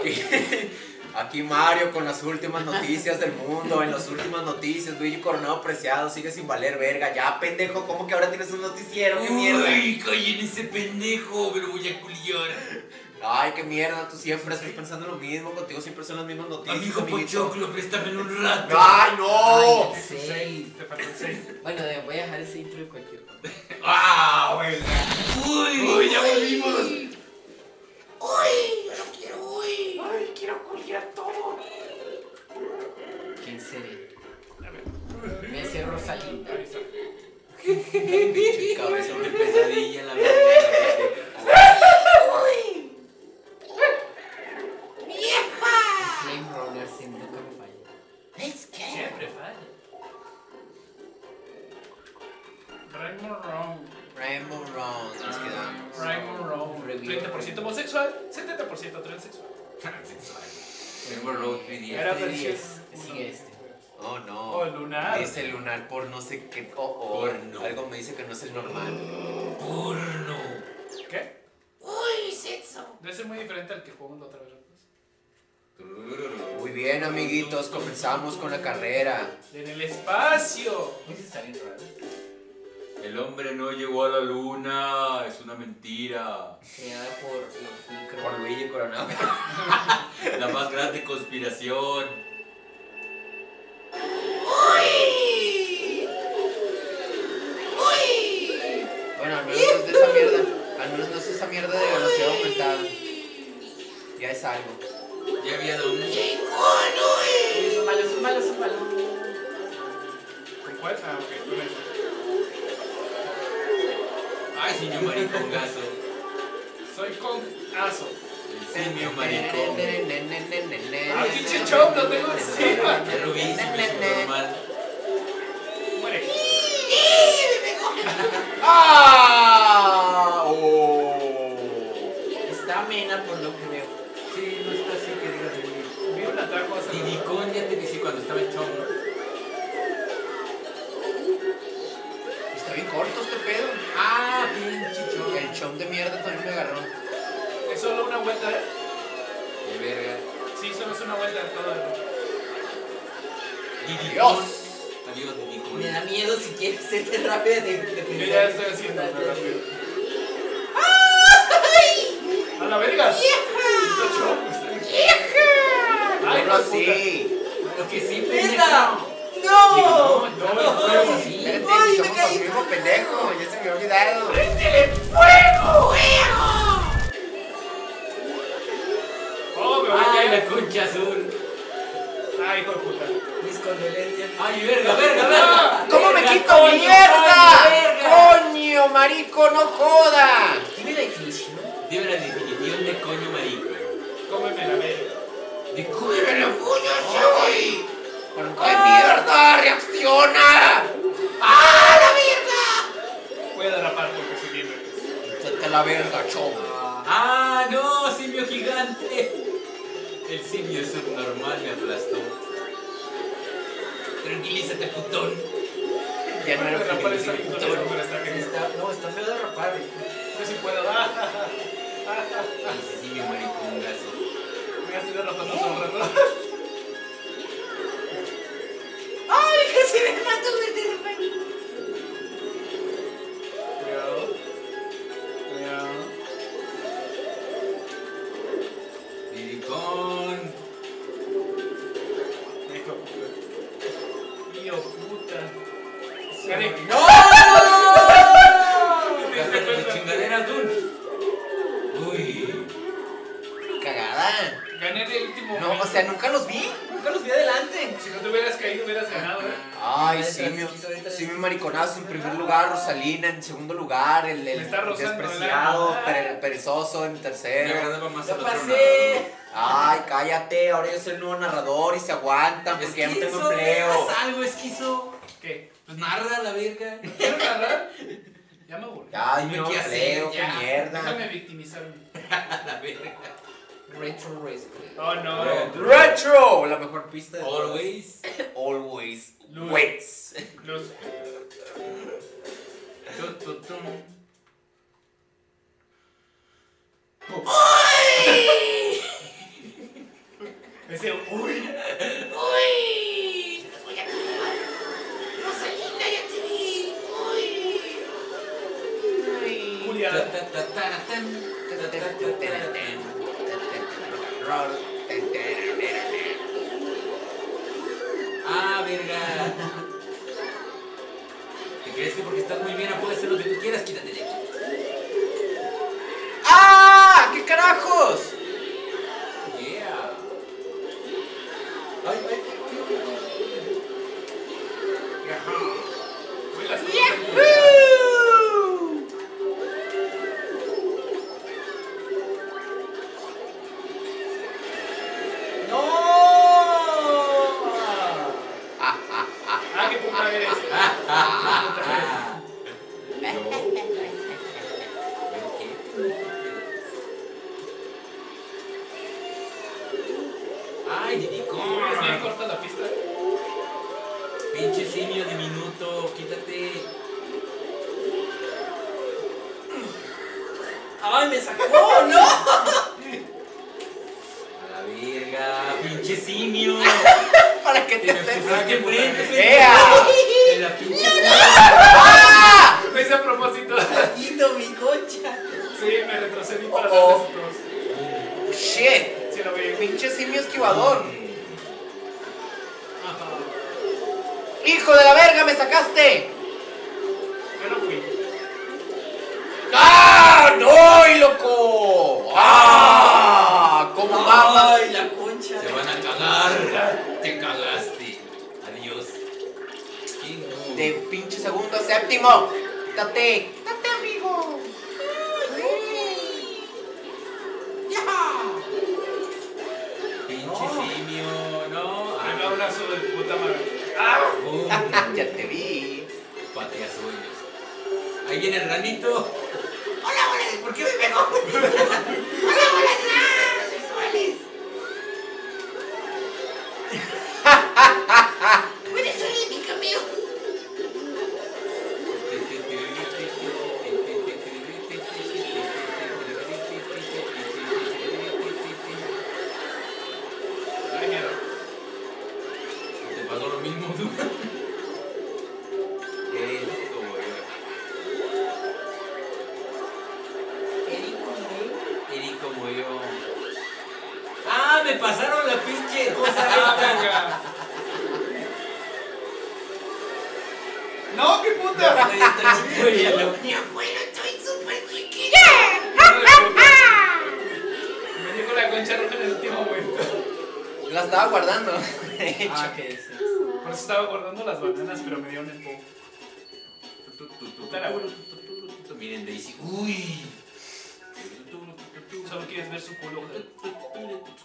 Aquí, aquí Mario con las últimas noticias del mundo, en las últimas noticias, Luigi Coronado Preciado sigue sin valer verga. Ya, pendejo, ¿cómo que ahora tienes un noticiero? ¿Qué mierda? Uy, callen ese pendejo, me lo voy a culiar. Ay, qué mierda, tú siempre estás pensando lo mismo, contigo siempre son las mismas noticias. Amigo. Pochoclo, préstame un rato. ¡Ay, no! Ay, sí. Te falta el 6. Bueno, voy a dejar ese intro de cualquier cosa. ¡Ah, güey! ¡Uy! Uy, ya volvimos. Ay, Cabezón de pesadilla, la verdad. Flame Roller sin nunca me falla. Siempre falla. Raymond Wrong. Rainbow Round, nos quedamos. Raymond Wrong. Review. 30% homosexual, 70% transexual. Tengo road 3D. Era versión. 10, que sigue este. Oh, no. O lunar. Es el lunar por no sé qué. Oh. Porno. Algo me dice que no es el normal. Porno. ¿Qué? Uy, sexo. Debe ser muy diferente al que jugamos la otra vez. Muy bien, amiguitos, comenzamos con la carrera. En el espacio. El hombre no llegó a la luna, es una mentira. Creada por los micro. Por Luigi Coronado. La más grande conspiración. Bueno, al menos no es de esa mierda. Al menos no es esa mierda de velocidad aumentada. Ya es algo. Ya había dado Eso es malo, eso es malo, eso es malo. ¿Con cuál? Ah, ok, con eso. Ay, señor maricongazo. Soy con aso. El simio maricón. Ah, pinche chop, lo tengo encima. Ya lo vi, normal. Muere. ¡Ah! ¡Oh! Está amena por lo que veo. Sí, no está así que digas muy. Vi un atajo hace rato. Didicón ya te decía cuando estaba en chom, ¿no? Está bien corto este pedo. Ah, pinche chom. El chom de mierda también me agarró. Es solo una vuelta, ¿eh? De verga. Sí, solo es una vuelta de todo. Didicón. Dios. Didicón. Me da miedo si quieres serte rápido de, de Yo ya estoy haciendo rápido. ¡A la verga! Está bien. ¡Ay, No no, sí! Lo que sí, pendejo. ¡No! No, no, Ay, me somos caí. el pendejo. Ya se me había olvidado. ¡Oh, me voy la concha azul. ¡Ay, hijo de puta! Mis condolencias. Ay, verga, verga, verga. ¿Cómo me quito coño, mierda? coño, verga. ¡Coño, marico, no joda! Dime la definición. Dime la definición de coño marico. Cómeme la verga. De coño la puña, chaval. ¡Qué mierda! ¡Reacciona! ¡Ah, la verga! Voy a derrapar porque soy bien. Quítate la verga, chom. Ah, no, simio gigante. El simio subnormal me aplastó. Tranquilízate, putón. Ya no era derrapar esta. Está, no, está feo de rapar. Yo sí puedo. ¡Ah! Ese simio maricongazo. Me estoy derrapando todo el rato. ¡Ay, casi me mato, güey! de Gané. ¡No! Uy. Cagada. Gané en el último No, o sea, nunca los vi. Nunca los vi adelante. Si no te hubieras caído, hubieras ganado, ¿eh? Ay, ahorita les Simio quiso. Mariconazo en primer lugar, Rosalina en segundo lugar, el, el despreciado, pere- perezoso en tercero. ¡Ya el otro pasé! Ay, cállate, ahora yo soy el nuevo narrador y se aguantan porque ya no tengo empleo. haz algo, esquizo. ¿Qué? Pues narra la virga. ¿No quiero narrar? Ya me volví. Ay, no creo, hacer, qué mierda. Déjame victimizarme. la verga. Retro Race. Oh, no. Retro, la mejor pista de Always. Todas. Always. Luz. Waits. Luz. Tum, tum, ¡Uy! Ese uy. ¡Uy! cosa linda, Ah, verga. ¿Te crees que porque estás muy bien puedes hacer lo que tú quieras? Quítate de aquí. ¡Ah! ¡Qué carajos! La concha roja en el último momento. La estaba guardando. De hecho. Ah, qué es Por eso estaba guardando las bananas, pero me dieron el poco. Miren, Daisy. ¡Uy! Solo quieres ver su culo.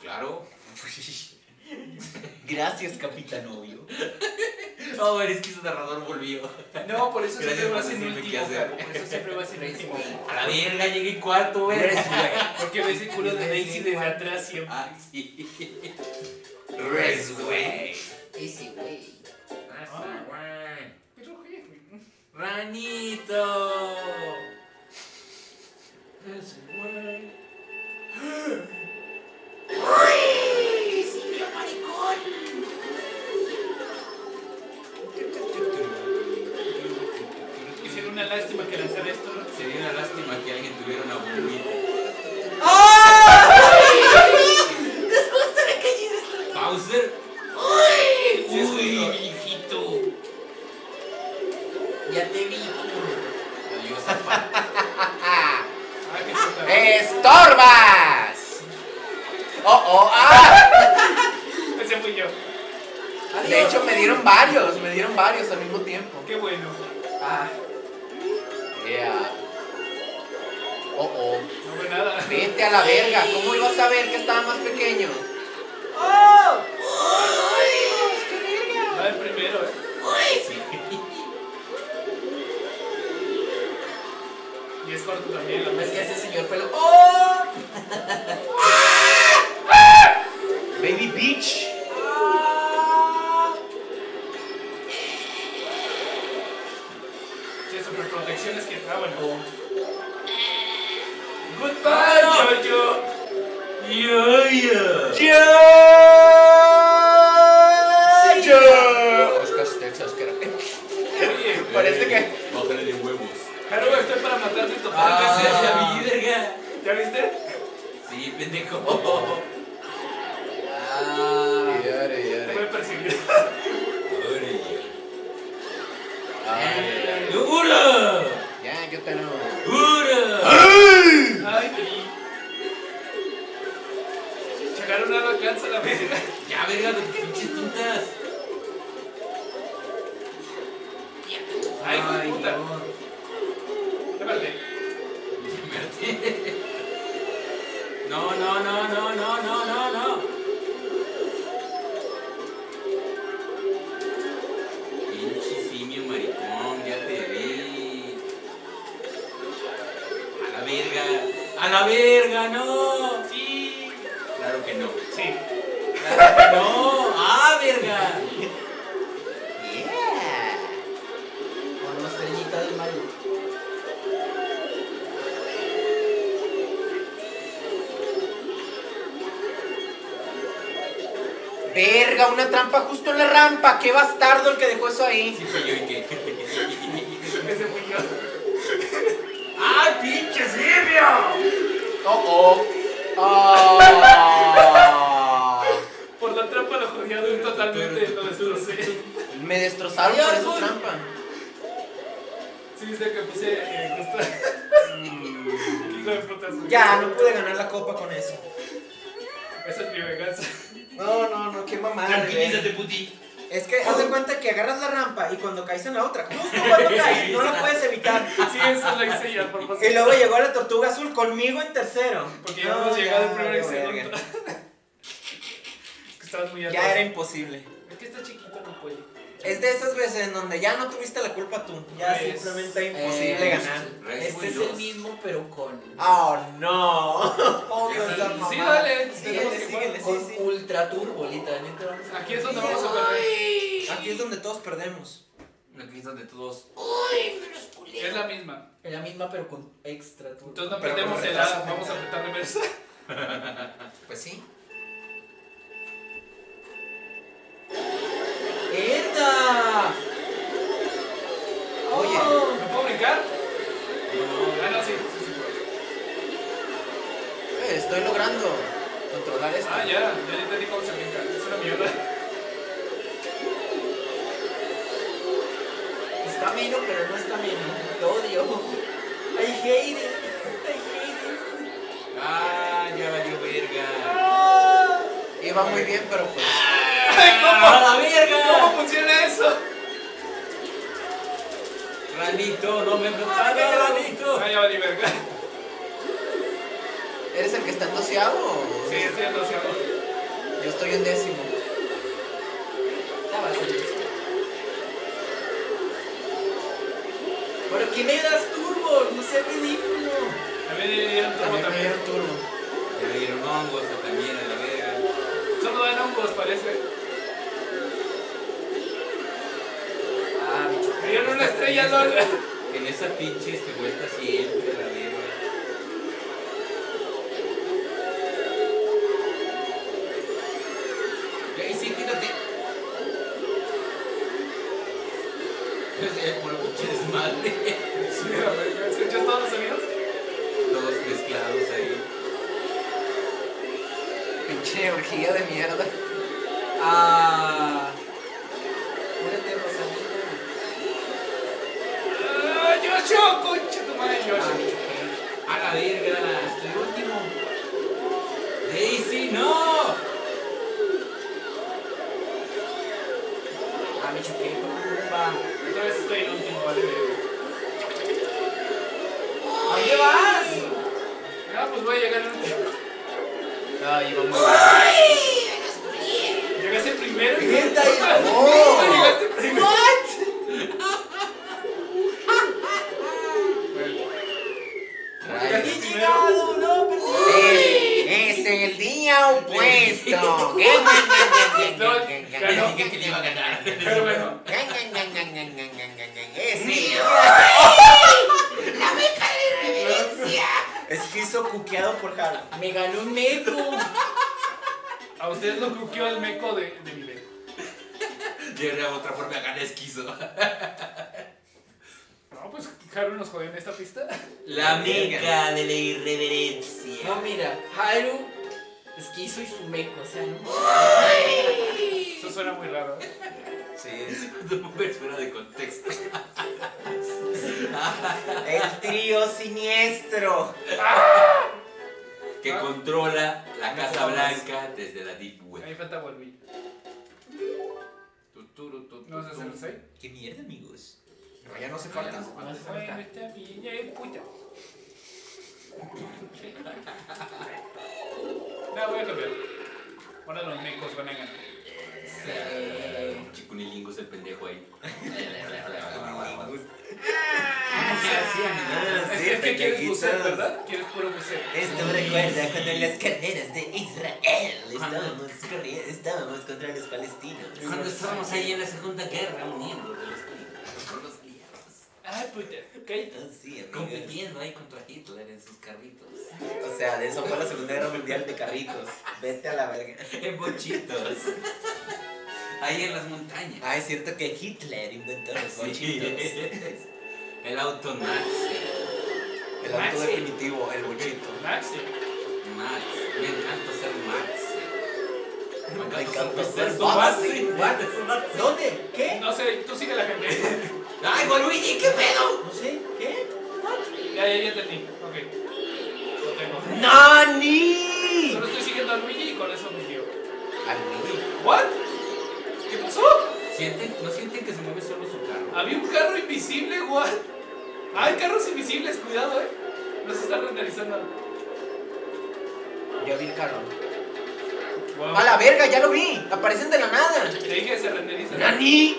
Claro. Gracias, capitán obvio. No, eres que su narrador volvió. No, por eso Gracias siempre vas en último, hacer. Gabo, Por eso siempre vas en último. A la verga, llegué cuarto, güey. Porque ves el culo de Daisy desde atrás siempre. Ah, sí. Res, güey. Ese güey. Pero, jefe. Ranito. ¡Uy! Lástima que lanzara esto, ¿no? Sería una lástima que alguien tuviera una bombita. ¡Es justo me caí de esto! Bowser. ¡Uy! Sí, Uy, viejito. Ya te vi. Adiós, papá. Ay. ¡Estorbas! Oh, oh, ah. Ese fui yo. De hecho, me dieron varios. Me dieron varios al mismo tiempo. Qué bueno. Ah. Yeah. Oh, oh. No veo nada. Vete a la verga. ¿Cómo ibas a ver que estaba más pequeño? ¡Uy! Va el primero, ¿eh? ¡Uy! Y es corto también. La Es que ese señor pelo. ¡Oh! Baby Beach. Protecciones que. Ah, bueno. Oh. Goodbye, Jojo. Yo, yo. Yo. Oscar Texas. Oye, Parece que. Bájale de huevos. Estoy para matarte Ah, totalmente. ya vi, verga. ¿Ya viste? Sí, pendejo. Ah, Yare, Te yare. puede perseguir. Ay, ¡Dura! Ya, yo te lo. ¡Dura! Ay, sí. Llegaron no alcanza la verga. Ya, verga, los pinches tintas. Ay, de puta. Espérate. Trampa justo en la rampa. Qué bastardo el que dejó eso ahí. Sí, fui yo y qué. Ese fui yo. ¡Ah, pinche simio! Oh, oh. Ah. Por la trampa lo jodieron totalmente, lo destrocé. Me destrozaron por esa trampa. Sí, viste que puse eh, justo. Soy. Ya, no pude ganar la copa con eso. Esa es mi venganza. No, no, no, qué mamada. Tranquilízate, puti. Es que haz de cuenta que agarras la rampa y cuando caes en la otra, justo cuando caes, no la puedes evitar. Sí, eso lo hice yo a propósito. Y luego llegó la tortuga azul conmigo en tercero. Porque ya hemos llegado en primero y segundo. Es que estabas muy Ya atrás. era imposible. Es que está chiquito mi pollo. Es de esas veces en donde ya no tuviste la culpa tú. Ya Pues, simplemente imposible eh, ganar. Este es el mismo, pero con. Oh no. Odio Sí, esa Sí, dale. Síguele, síguele. Con sí, sí. ultra turbo. Aquí es donde vamos a perder. Aquí es donde todos perdemos. Aquí es donde todos. Es la misma. Es la misma, pero con extra turbo. Entonces no perdemos el A, vamos a apretar reversa. Pues sí. Oye, ¿Me puedo brincar? Ah, no, sí, sí, sí. puedo. eh, estoy logrando controlar esto. Ah, ya, ya entendí cómo se brinca. Es una mierda. Está menos, pero no está menos. Lo odio. I hate it. I hate ¡Ah, ya valió verga! it. Iba muy bien, pero pues. Ay, ¡A ¿cómo? la verga! ¿Cómo funciona eso? Ranito, no me propaga, Ranito. Ah, ya valí verga. ¿Eres el que está en doceavo? o- Sí, estoy en doceavo. Yo estoy en décimo. Ya va a ser eso. ¿Por qué me das turbo? No sea ridículo. A ver, dieron turbo También me también. dieron turbo. Le dieron hongos también a la verga. Solo dan hongos, parece. Una estrella, LOL. En esa pinche este vuelta siempre la verga. Estábamos, corriendo, estábamos contra los palestinos. Cuando estábamos ahí en la Segunda Guerra uniendo de los con los aliados. Ay, puta. Ok. Ah, sí, amigos. Compitiendo ahí contra Hitler en sus carritos. O sea, de eso fue la Segunda Guerra Mundial de carritos. Vete a la verga. En bochitos. Ahí en las montañas. Ah, es cierto que Hitler inventó los Sí. bochitos. El auto nazi. El auto definitivo, el bochito. Maxi. Max. Me encanta ser Max. Me encanta. ¿Dónde? ¿Qué? No sé, tú sigue la gente. ¡Ay, Luigi, qué pedo! No sé, ¿qué? Ya, ya, ya entendí. Ok. Lo tengo. ¡Nani! Solo estoy siguiendo a Luigi y con eso me guío. Al Luigi. ¿What? ¿Qué pasó? ¿Sienten, ¿No sienten que se mueve solo su carro? Había un carro invisible, what? Ah, hay carros invisibles, cuidado, eh. No se está renderizando. Ya vi el carro. Wow. ¡A la verga! ¡Ya lo vi! ¡Aparecen de la nada! Te dije que se renderiza. ¡Nani!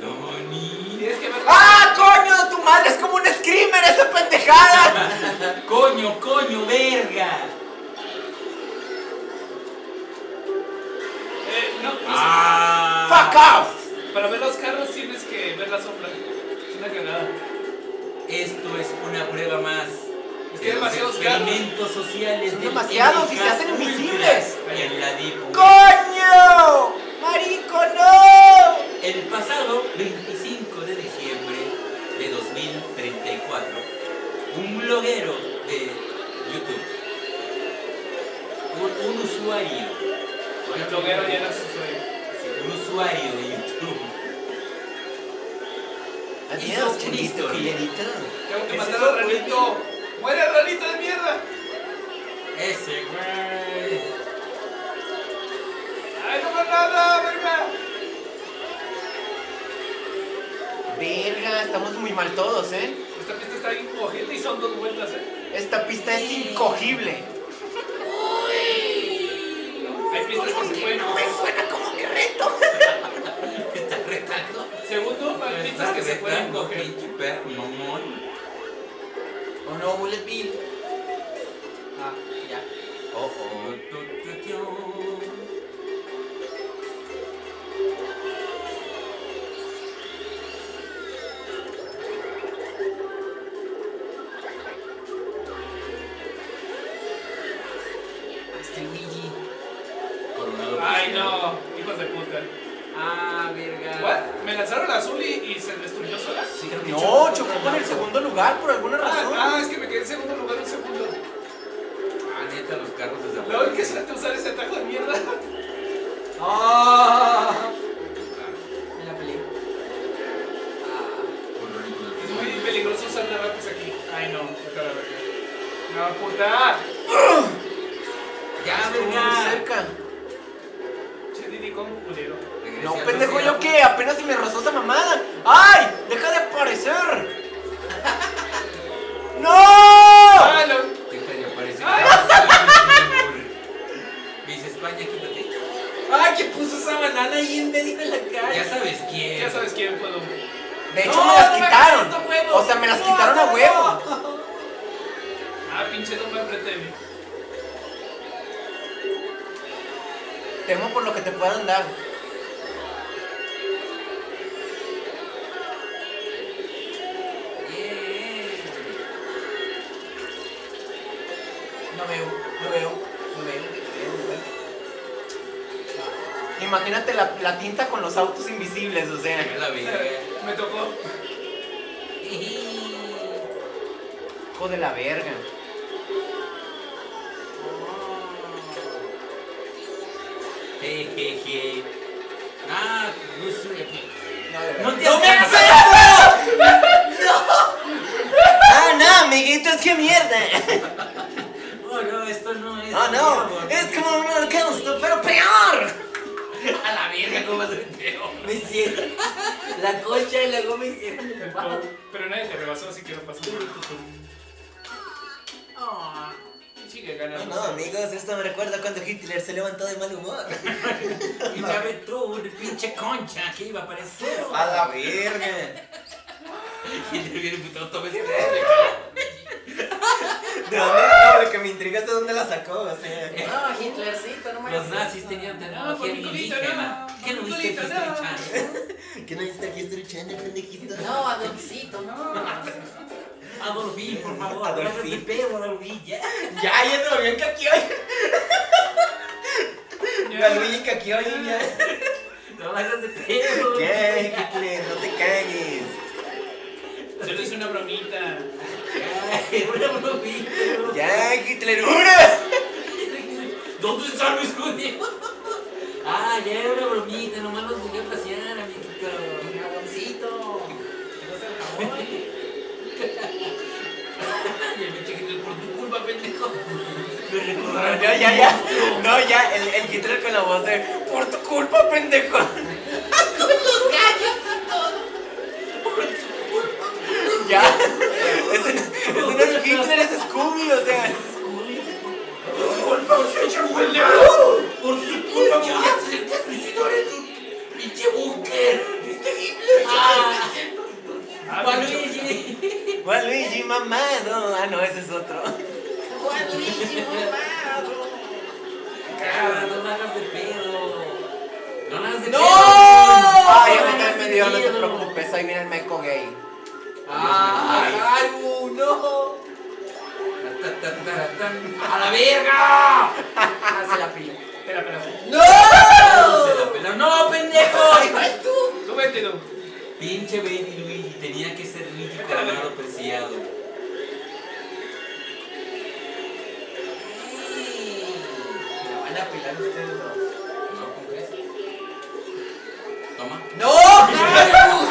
No, ni. Tienes que ver. ¡Ah, coño! ¡Tu madre es como un screamer esa pendejada! ¡Coño, coño, verga! Eh, no, ¡Ah! ¡Fuck off! Para ver los carros tienes que ver la sombra. Es una cagada. Esto es una prueba más. Los demasiados experimentos sociales Son demasiados y se hacen invisibles. En la Deep Web. ¡Coño! ¡Marico, no! El pasado 25 de diciembre de 2034, un bloguero de YouTube, un, un usuario, El bloguero ya no sí, un usuario de YouTube, Adiós, Hizo chelito, historia. Tengo que ¿Es matar al ranito. ¡Muere el ranito de mierda! ese güey. ¡Ay, no más nada, verga! Verga, estamos muy mal todos, ¿eh? Esta pista está cojita y son dos vueltas, eh. Esta pista es incogible. Hay pistas que se pueden. Me suena como que reto. Está retando. Segundo, hay pistas que se pueden coger. pinche perro, mamón. Oh no, Bullet Bill. Ah, ya. Oh, oh. Este Luigi. Coronado Ay, no, hijos de puta. Ah, verga. ¿What? ¿Me lanzaron la azul y, y se destruyó sola? Sí, creo que No, chocó con el segundo lugar por alguna Ah, razón. ah, es que me quedé en segundo lugar un segundo. Ah, neta, los carros Luego desaparecen. que suerte usar ese atajo de mierda. ¡Ah! Me la peleé. Ah. Es muy peligroso usar derrapes aquí. Ay, no, vete a la verga. No, puta. Pendejo. ¿yo qué? Apenas si me rozó esa mamada. ¡Ay! ¡Deja de aparecer! ¡No! Deja de aparecer. Ay. Miss España, quítate. ¡Ay, que puso esa banana ahí en medio de la cara! Ya sabes quién. Ya sabes quién fue. De hecho, No, me las no me quitaron. O sea, me las No, quitaron a no. huevo. Ah, pinche enfrente de mí. Temo por lo que te puedan dar. Imagínate la, la tinta con los autos invisibles, o sea. La vi. Me tocó. Hijo de la verga. Jejeje. Ah, no sé. No, No te ¡No me hagas hagas Ah, no, amiguitos, qué mierda. Oh, no, esto no es. Ah, no, amor. es como un holocausto, pero peor. A la verga, ¿cómo se feo? Me hicieron. La concha y la goma hicieron. El po- Pero nadie te rebasó, así que no pasó nada. Ah, sigue No, ganando. no, amigos, esto me recuerda cuando Hitler se levantó de mal humor. Y me aventó una pinche concha que iba a aparecer. A la verga. Le viene putado ¿De dónde? No, lo que me intriga es de dónde la sacó, o sea. No, Hitlercito, no me Los nazis tenían No, tecnología alienígena. no, ¿Qué no viste culito, History no. Channel? ¿Qué no viste aquí estruchando, pendejito? No, Adolfito, no. Adolfín, por favor. Pedo, Adolfín, ya. Ya, ya se volvió en Kakioy. La Luigi Kakioy, ya. No la hagas de pedo. ¿Qué, Hitler? No te cagues. Solo es una bromita. Ya, Hitler, una. ¿Dónde está Luis Judío? Ah, ya era una bromita, nomás los quería pasear, amiguito. Jaboncito. Y el pinche Hitler, por tu culpa, pendejo. Me. No, ya, ya. No, ya, el, el Hitler con la voz de Por tu culpa, pendejo. Los gallos y todo. Ya. Ese, no- ese no es Hitler, es O sea. Por suicidar pinche búnker. Juan Luigi. Juan Luigi mamado. Ah, no, ese es otro. Juan Luigi, mamado. Ah, no hagas de pedo. No hagas de ¡No! pedo. Ay, a mí me dio, no te preocupes. Ahí viene el meco gay. Haru, no. ¡A la verga! Hace la pila. Espera, espera. ¡No! Se la pela. ¡No, pendejo! Igual tú. Tú vete, tú. Pinche Baby Luigi, tenía que ser Luigi Coronado preciado. Me van a pilar ustedes dos. ¿No? ¿Cómo crees? Toma. ¡No! ¡Haru!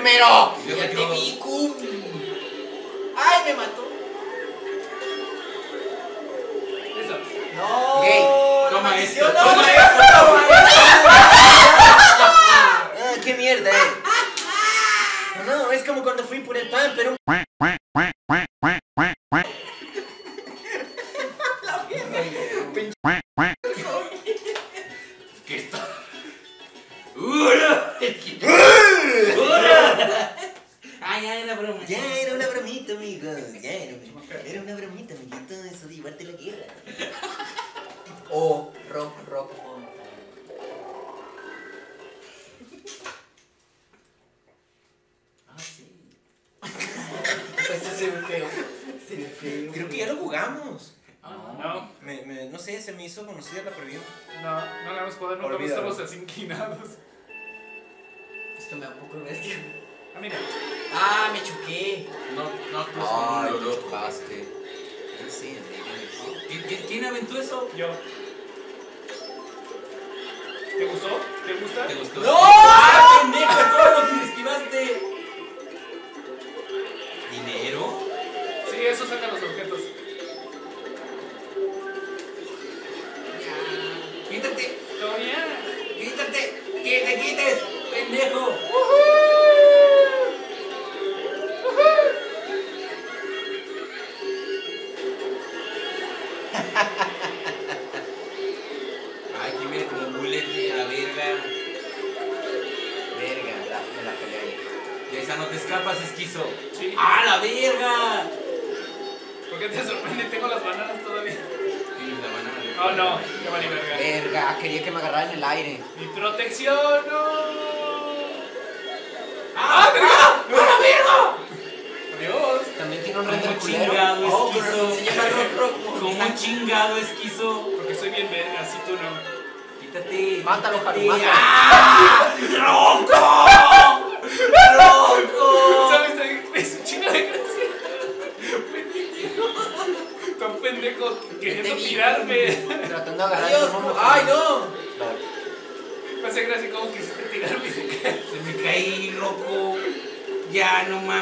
Primero. Yo Ya me te quedo- vi, cum. Ay, me mató. Eso. No. Gay. Toma esto, no, toma esto, toma Ah, qué mierda, eh. No, no, es como cuando fui por el pan, pero.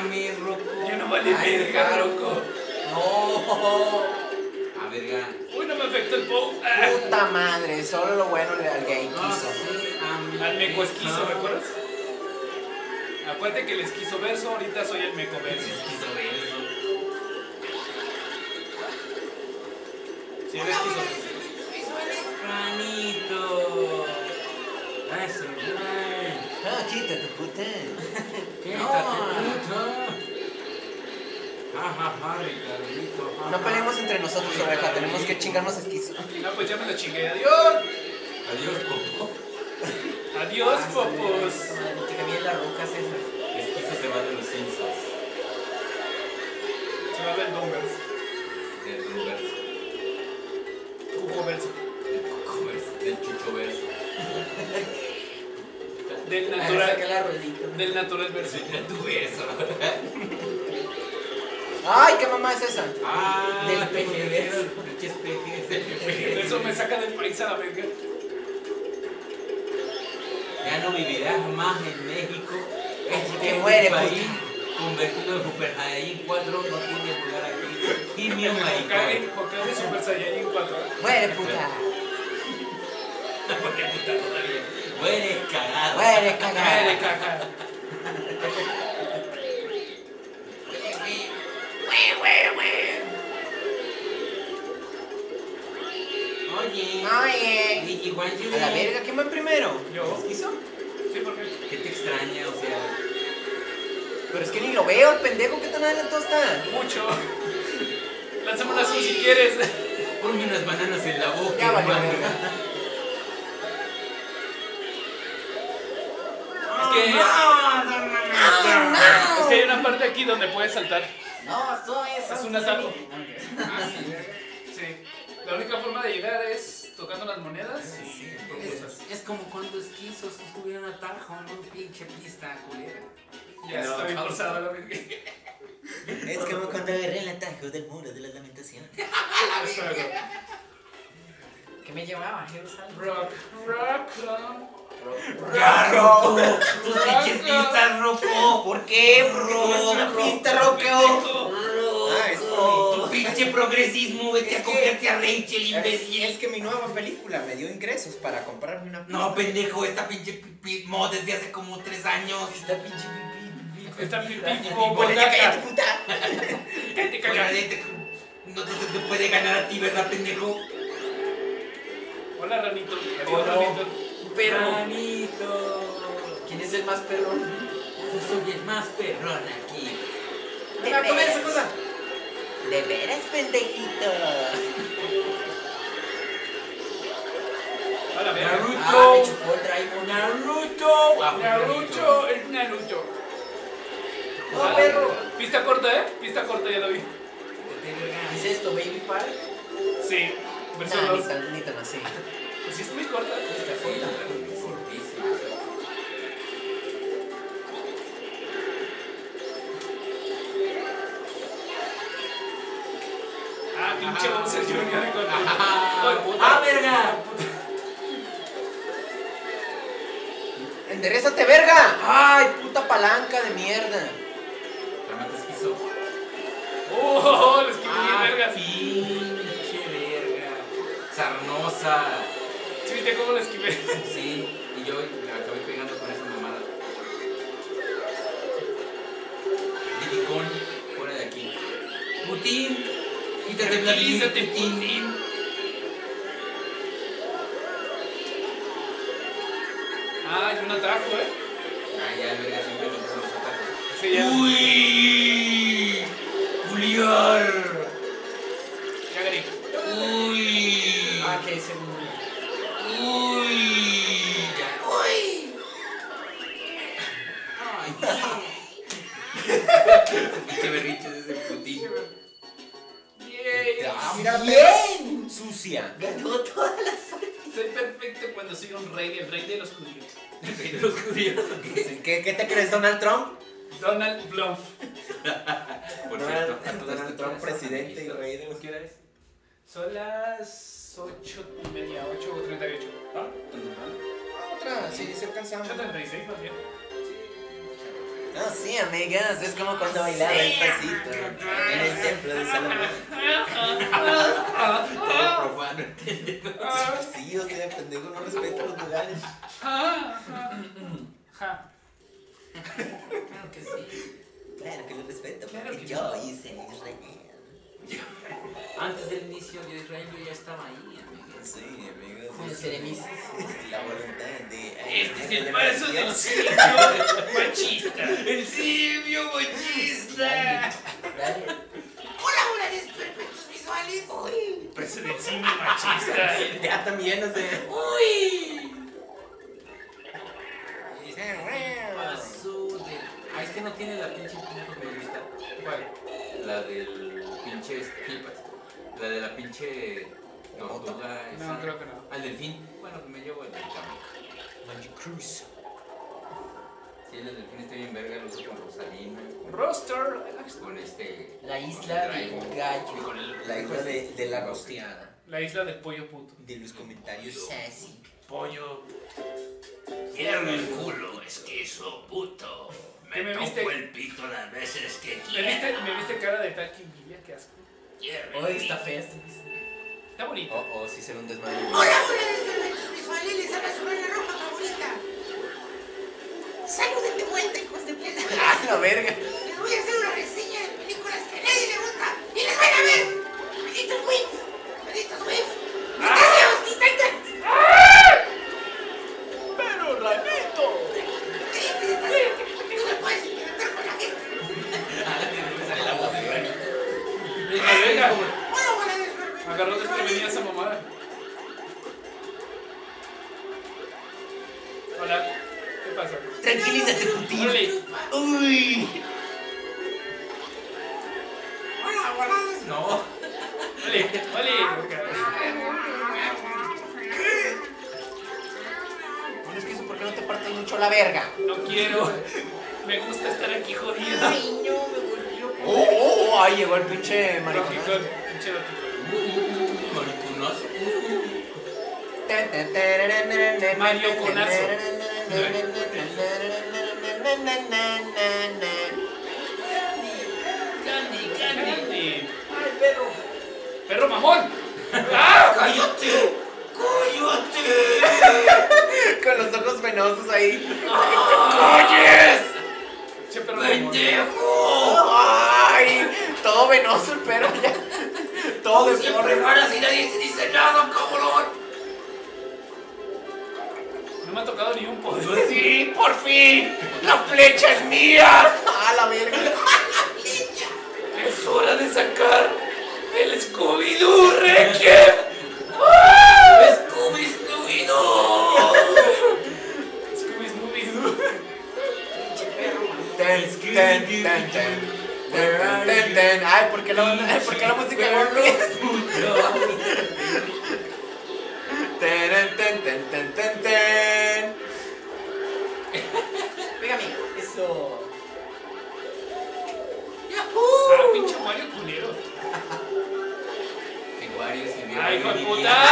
Mames, Roco. Ya no vale Ay, verga, loco. No. A verga. Uy, no me afectó el pow. Ah. Puta madre, solo lo bueno le al gay quiso. amigo. Al meco esquizo, ¿recuerdas? Acuérdate que el esquizo verso, ahorita soy el meco verso. Esquizo verso. Sí, el esquizo verso. Juanito. Eso, güey. Ah, quítate, puta. No peleemos entre nosotros, oveja. Tenemos que chingarnos esquizo. Ah, pues ya me lo chingué. Adiós. Adiós, Popo. Adiós, popos. Te cambié las rocas esas. Esquizo se va de los Simpsons. Se va ver Dumbers. Del Ruberso. Cuco verso. Del Coco verso. Del Chucho verso. Del natural. la. Del natural verso. Del tu verso. Ay, ¿qué mamá es esa? Ah, Del peje Eso me saca del país a la verga. Ya no vivirás más en México. Te Este muere, país convertido en Super Saiyajin 4 no tiene lugar aquí. Super Saiyajin 4. Muere, puta. Porque puta todavía. Mueres cagado. Muere, Madre cagada. caja. Oye. Oye. Digi Juan A la verga, ¿quién va primero? Yo. ¿Esquizo? Sí, porque. ¿Qué te extraña? O sea, Pero es que ni lo veo, el pendejo, ¿qué tan adelantado está? Mucho. Lánzame una azul si quieres. ponme unas bananas en la boca. Ya hermano. Que, No, no, no, no. es que hay una parte aquí donde puedes saltar. No, soy esa. Es un atajo. Ah, sí. Sí. La única forma de llegar es tocando las monedas y propulsas. Es, es como cuando esquizos subieron un atajo en un pinche pista culera. Ya No, estoy a la verga. Es como cuando agarré el atajo del muro de las lamentaciones. ¿Qué me llevaba? Jerusalén. Rock, rock, rock. ¡Ya, Rocco! ¡Tus pinches pistas, Rocco! ¿Por qué? Una Rocco, pista. Ah, es por Tu pinche progresismo, vete a cogerte a Rachel, imbécil. es que mi nueva película me dio ingresos para comprarme una pista. No, pendejo, esta pinche pipi mod desde hace como tres años. Esta pinche pipí. Esta pipí, como Ponle, ya cállate, puta. Cállate. Oye, no te, te puede ganar a ti, ¿verdad, pendejo? Hola, ranito. Adiós, Hola. ranito. Perro. Manito. ¿Quién es el más perrón? Yo soy el más perrón aquí. ¿Qué va a comer esa cosa? De veras, pendejito. A la verga. Ah, me Naruto. chupó el Draymond. Naruto. Ah, Naruto, es Naruto. No, Ah, perro. Pista corta, ¿eh? Pista corta, ya lo vi. ¿Qué es esto, Baby Park? Sí, versión Nah, ni 2. tan, ni tan así. Pues si es muy corta, pues está corta. Es cortísima. Ah, pinche vamos a Junior con. ¡Ah, verga! ¡Enderezate, verga! ¡Ay, puta palanca de mierda! Realmente es quiso. ¡Oh! Les quito bien ah, verga. Pinche verga. Sarnosa. ¿Sí viste cómo lo esquivé? Sí, y yo me acabé pegando con esa mamada. Lilicón, fuera de aquí. Putin, quítate Tranquilízate, Putin. Putin. Ah, y un atajo, ¿eh? Ah, ya, verga, siempre me los ataques. Sí, ya. ¡Uy! ¡Juliar! Pinche berrinche de ese Putin. Yay. Ah, mira, Bien. Sucia. Ganó todas las. Soy perfecto cuando soy un rey, el rey de los judíos. El rey de los judíos. ¿Qué, ¿Qué te crees, Donald Trump? Donald Blum. Por Donald- cierto, a todas Donald Trump, presidente y rey de los- ¿Qué hora es? Son las 8 y media, 8 o 38. Ah. Otra, sí, se alcanzamos. 8.36 más bien. Ah, sí, amigas, es como cuando bailaba el pasito en el templo de Salomón. Todo profano. Sí, o sea, pendejo, no respeta los lugares. Claro que sí. Claro que lo respeto, Claro porque que yo no. hice Israel. Antes del inicio de Israel yo ya estaba ahí, amigos. Sí, amigos. La voluntad de. Este es de el paso del simio machista. ¡El simio machista! Dale. Colaboradores perfectos visuales. Uy. Paso del simio machista. Ya también, o sea. Uy. Paso de. Ah, es que no tiene la pinche punto gusta. ¿Cuál? La del pinche. La de la pinche. No, esa. creo que no. Al delfín. Bueno, me llevo el del cambio. Magic Cruise. Sí, el del delfín está bien verga, lo uso con Rosalina. Roster. Con este. La isla del gallo. con el. La isla de, de la rosteada. La isla del pollo puto. De los comentarios sassy. Pollo. Cierra el culo, es puto. ¿Qué me viste? el pito las veces que ¿Me viste, me viste cara de tal que asco. Hoy está fea Está bonito. Oh, oh, sí será un desmadre. Les habla su banda roja favorita. Saluden de vuelta, hijos de puta. ¡Ah, la verga! Les voy a hacer una reseña de películas que a nadie le gusta y las van a ver. Malditos whips. Malditos whips. ¡Malditos titans! ¡Pero, Ranito! Tú no puedes con la gente. la voz de granito. Venga, venga. Colaboradores Agarró visuales. desprevenida esa mamada. Hola. ¿Qué pasa? Tranquilízate, putín. Uy. Colaboradores No. Vale, vale. Bueno, es que eso, ¿por qué no te partes mucho la verga? No quiero. Me gusta estar aquí jodido. Ay, no, me volvió. Oh, oh, oh, ahí llegó el pinche maricón. Pinche. Mariconazo. Mario Conazo. Candy, Candy. Ay, perro. ¡Perro mamón! ¡Ah! ¡Cállate! ¡Cállate! Con los ojos venosos ahí. Che, perro mamón. ¡Pendejo! ¡Ay! Todo venoso el perro ya. Todo Siempre deforme. ganas y nadie te dice nada, cabrón. No me ha tocado ni un poder. ¡Sí, por fin! ¡La flecha es mía! ¡A la verga! Es hora de sacar el Scooby-Doo qué la, ay, ¿por qué la música de? Ten, ten, ten, ten, ten, ten. Pégame. Eso. Ah, pinche Mario culero. Muéranse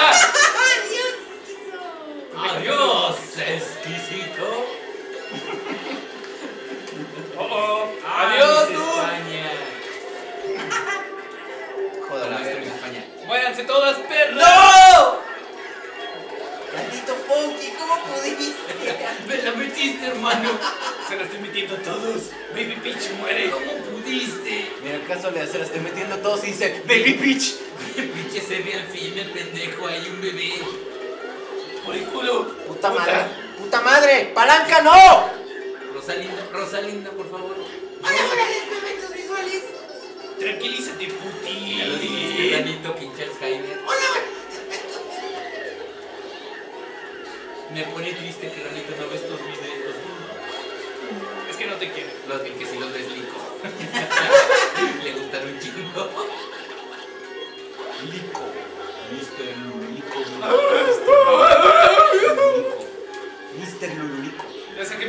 todos y dice, Baby Peach. Pinche serie al filme, pendejo. Hay un bebé. Por el culo. Puta madre, puta madre, palanca no. Rosalinda, Rosalinda, por favor. Hola, hola, visuales. Tranquilízate, Ya lo dijiste, puti. Danito, pinche Alzheimer. Hola. Me pone triste que Ranito no ve estos videos. Es que no te quiere. Los que sí los ves lico. Le gustan un chingo.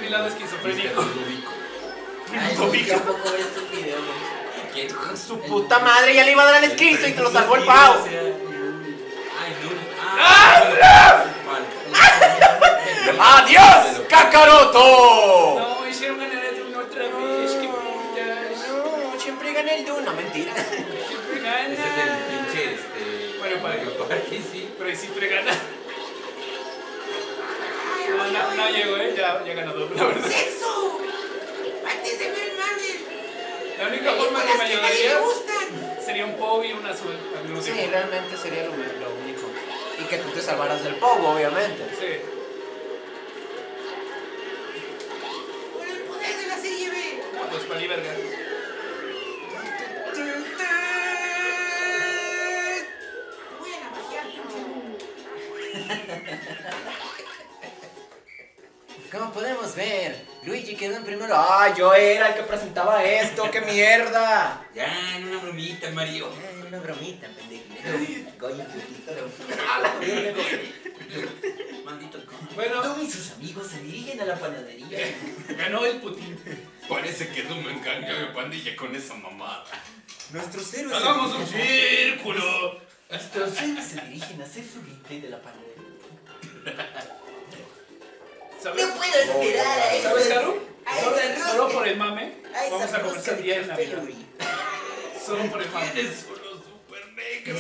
Mi lado esquizofrénico. Ludovico. tampoco ves estos videos, ¿Quién? Su puta madre ya le iba a dar al escrito y te lo salvó el pavo. Ay, no. ¡Adiós, Kakaroto! No, hicieron ganar a Dune otra vez. Qué putas. No, siempre gana el Dune, no mentira. Siempre Ese es el gana. pinche este. Bueno, para Party, sí. Pero ahí siempre gana. No, no, no llegó, eh. Ya, ya ganó doble, la verdad. ¡Sexo! Antes de ver Marvel. La única forma que me ayudaría gustan. sería un Poe y un azul Sí, tiempo. realmente sería lo, lo único. Y que tú te salvaras del Pogo, obviamente. Sí. Por el poder de la serie B. No, pues para verga. Voy a Como podemos ver, Luigi quedó en primero. ¡Ah, yo era el que presentaba esto! ¡Qué mierda! Ya, en una bromita, Mario. Ay, una bromita, pendejo. Goya, A la verga. Maldito con. Bueno, Tom y sus amigos se dirigen a la panadería. ganó el Putin. Parece que tú me engañó de pandilla con esa mamada. Nuestros héroes. Hagamos un círculo. Nuestros héroes se dirigen a hacer su gameplay de la panadería. ¿Sabes? No puedo esperar a eso. ¿Sabes, Haru? Solo, por el mame, vamos a comenzar día en Navidad. Solo por el mame. Eres solo super negro.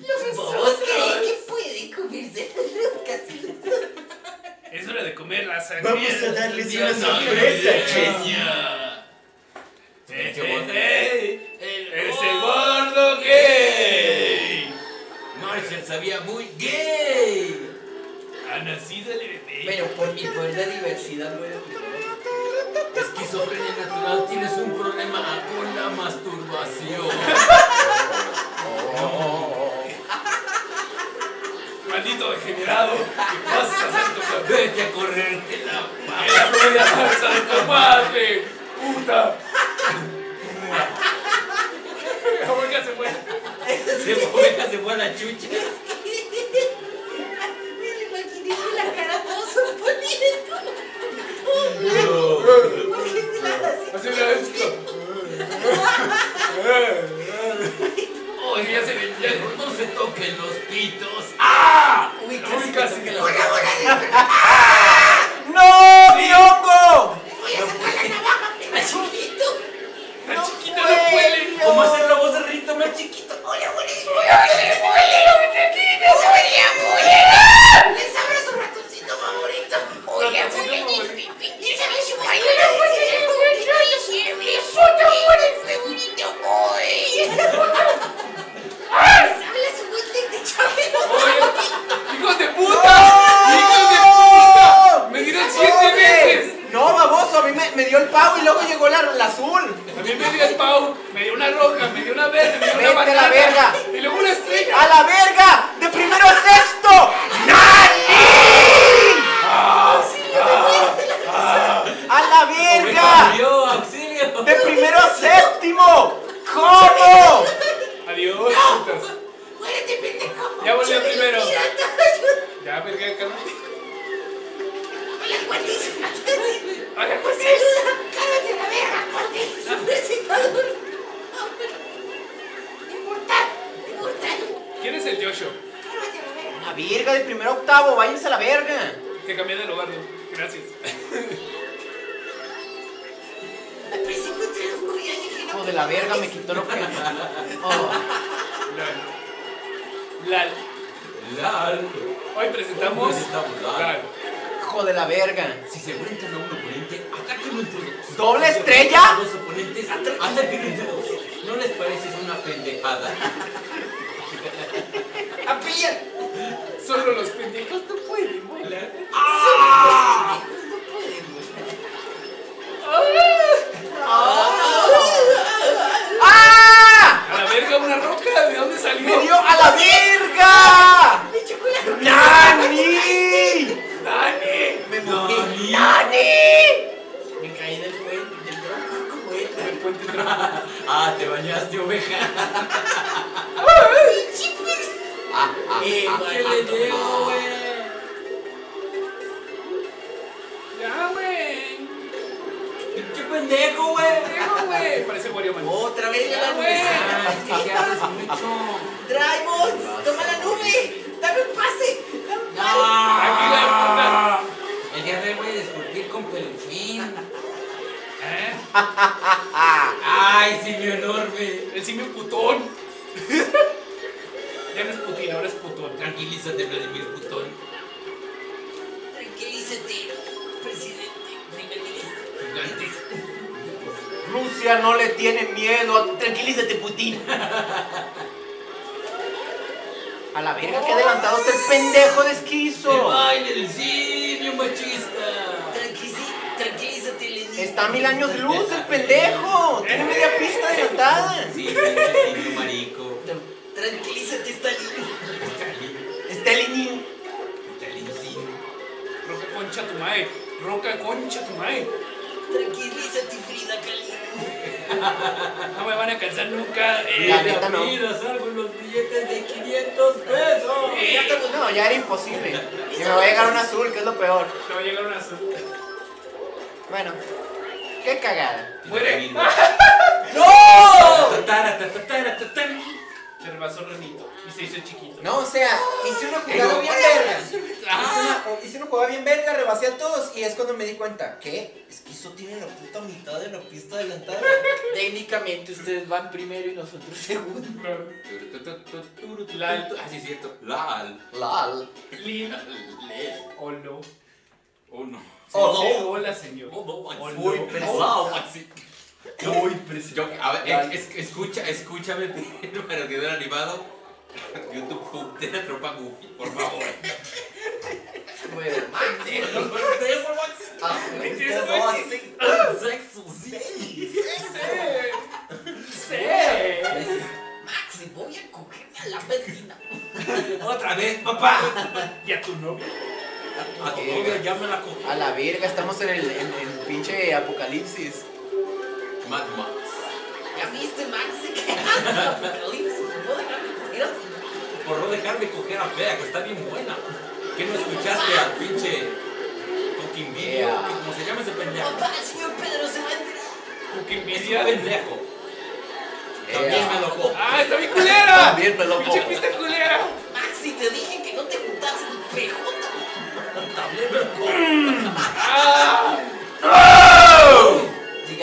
Los bobos creen que pueden comerse las roscas Es hora de comer la sangre. Vamos a darles una sorpresa. Eh, eh, gordo. eh, El ¡Ese gordo gay! Marshall sabía muy gay. Ha nacido el bebé. Pero por mi poder de diversidad explicar. Esquizofrenia natural, tienes un problema con la masturbación. Maldito degenerado. ¿Qué vas a hacer Vete a correrte la ¡En la panza de tu madre! ¡Puta! Oiga, se fue. Se fue, se fue a la chucha. Así. Oye, ya no se toquen los pitos. ¡Ah! Uy, casi. ¡No, mi hongo! Voy a sacar la navaja, chiquito. Puede. ¿Cómo hacer la voz de Rito más chiquito? Hola, hola, hola, hola, Les abro su ratoncito favorito. Hola, hola, Les abro su ratoncito favorito. Hoy. Les habla su bootleg de Chabelo. ¡Hijos de puta! ¡Hijos de puta! ¡Me dieron siete veces! No, baboso, a mí me, me dio el pavo y luego llegó la, la azul. A mí me dio el pau, me dio una roja, me dio una verde, me dio Vete una a la banana. verga. Y luego una estrella. ¡A la verga! ¡De primero a sexto! ¡A la verga! ¡Murió! ¡Auxilio! ¡De primero a séptimo! ¿Cómo? Adiós, putas. Muérete, pendejo. Ya volvió primero. Ya, verga, cálmate. Hola, Cuatis. Hola, sí. Cálmate a la verga, Cuatis. Presentador. Inmortal. Inmortal. ¿Quién es el Joshua? Cálmate la verga. La verga, de primero a octavo, váyanse a la verga. Que cambié de lugar, ¿no? Gracias. La verga, me quitó lo que. Oh. Lal. Lal. Hoy presentamos. Presentamos Lal. Lal. Hijo de la verga. Si se enfrentan a un oponente, ataquen entre dos. ¿Doble estrella? Dos oponentes, ataquen entre dos. ¿No les parece una pendejada? ¡Apilla! Solo los pendejos no pueden volar. ¡Ah! No pueden, güey. ¡Ah! A una roca. ¿De dónde salió? ¡Me dio a la verga! ¡Me chocó la roca! ¡Nani! ¡Dani! ¡Me ¡Nani! morí! ¡Nani! Me caí del puente, del tronco como él. El puente tronco. Ah, te bañaste, oveja. Eh, ¿Qué le llevo, güey? Pendejo, güey! Pendejo, güey. Parece Wario Man. Otra vez ya la nube. güey. Es que ya mucho. Drymons, toma la nube. Dame un pase. Dame un pase. ¡Ah! El día de hoy voy a discutir con Peluchín. ¿Eh? ¡Ay, simio enorme! El simio putón. ya no es putín, ahora es putón. Tranquilízate, Vladimir Putón. Tranquilízate, presidente, primer ministro. Gigantes. Rusia no le tiene miedo. a- Tranquilízate, Putin. A la verga, qué adelantado está el pendejo de ¡El esquizo. baile del simio machista! Tranquilí- Tranquilízate, Lenin. Está a mil años luz el pendejo. Tiene media pista adelantada. Sí, simio marico. Tranquilízate, Stalin. Está el Lenin. Italincín. Roca concha tu mae. Roca concha tu mae. Tranquilízate, Frida Kahlo. No me van a alcanzar nunca. Eh, La neta no. Salgo los billetes de 500 pesos. Ya estamos. No, ya era imposible. Y me va a llegar un azul, que es lo peor. te va a llegar una azul. Bueno, qué cagada. Muere. ¡No! Se rebasó Renito y se hizo chiquito. No, o sea, hice una jugada bien verga. Hice Ah. una, hice una jugada bien verga, rebasé a todos y es cuando me di cuenta que Esquizo tiene la puta mitad de la pista adelantada. Técnicamente ustedes van primero y nosotros segundo. Lal. Ah, sí, es cierto. Lal. Lal. Lil. Le. Olo. Oh, no. Sí, Hola, señor. Oh, no, Maxi. Muy Pesado, Maxi. Yo, a ver, es- es- escucha, escúchame primero para que vean animado. YouTube pum, de la tropa Goofy, por favor. Bueno, Maxi. voy a cogerme a la vecina. Otra vez, papá. Y a tu novio. A tu novia ya me la cogí. A la verga, estamos en el, en el pinche apocalipsis. Mad Max. ¿Ya viste, Maxi? ¿Qué haces? Apocalipsis. No dejarme coger a tu Por no dejarme coger a Fea, que está bien buena. ¿Qué no escuchaste al pinche Video? Yeah. ¿Cómo se llama ese pendejo? Papá, el señor Pedro se va a enterar. Pendejo. También me lo cojo. ¡Ah, está bien culera! También me lo ¡Pinche pista culera! Maxi, te dije que no te juntaras con PJ. También me lo cojo. ¡Ah!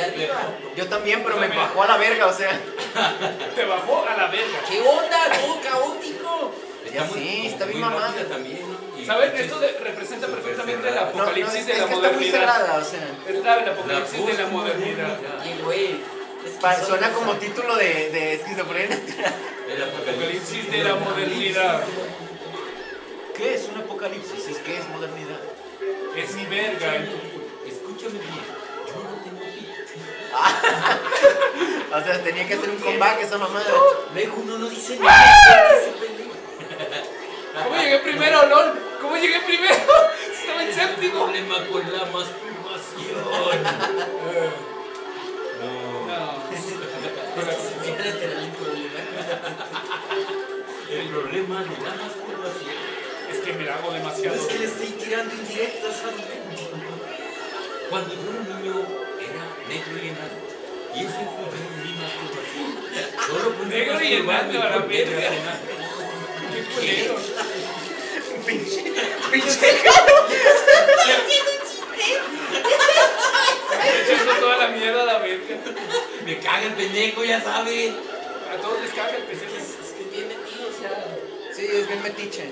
Arriba. Yo también, pero me bajó a la verga, o sea. Te bajó a la verga. ¿Qué onda? No, caótico. Ya sí, está bien mamada. también, ¿Saben? Esto de- representa perfectamente el cerrada. No, no, apocalipsis es, de es la que está muy modernidad. cerrada, o sea. Es la, el apocalipsis de la modernidad. Y güey. Pa- Suena como título de, de esquizofrenia. El Apocalipsis de la modernidad. ¿Qué es un apocalipsis? Es que es modernidad. Es mi verga. en tu culo. Escúchame bien. O sea, tenía que hacer un comeback esa mamada. Luego uno no dice nada. ¿Cómo llegué primero, LOL? ¿Cómo llegué primero? Estaba en séptimo. Problema con la masturbación. No. No. Fíjate el problema. El problema de la masturbación. Es que me la hago No demasiado. es que le estoy tirando indirectas a Cuando yo era niño, era negro y enano. Y eso influyó en mi masturbación. Solo por Negro y enano, a la verga. Qué culero. Pinche. Pinche. Me echando toda la mierda a la verga. Me caga el pendejo, ya sabe. A todos les caga el PC. Es que bien metido, o sea. Sí, es bien metiche.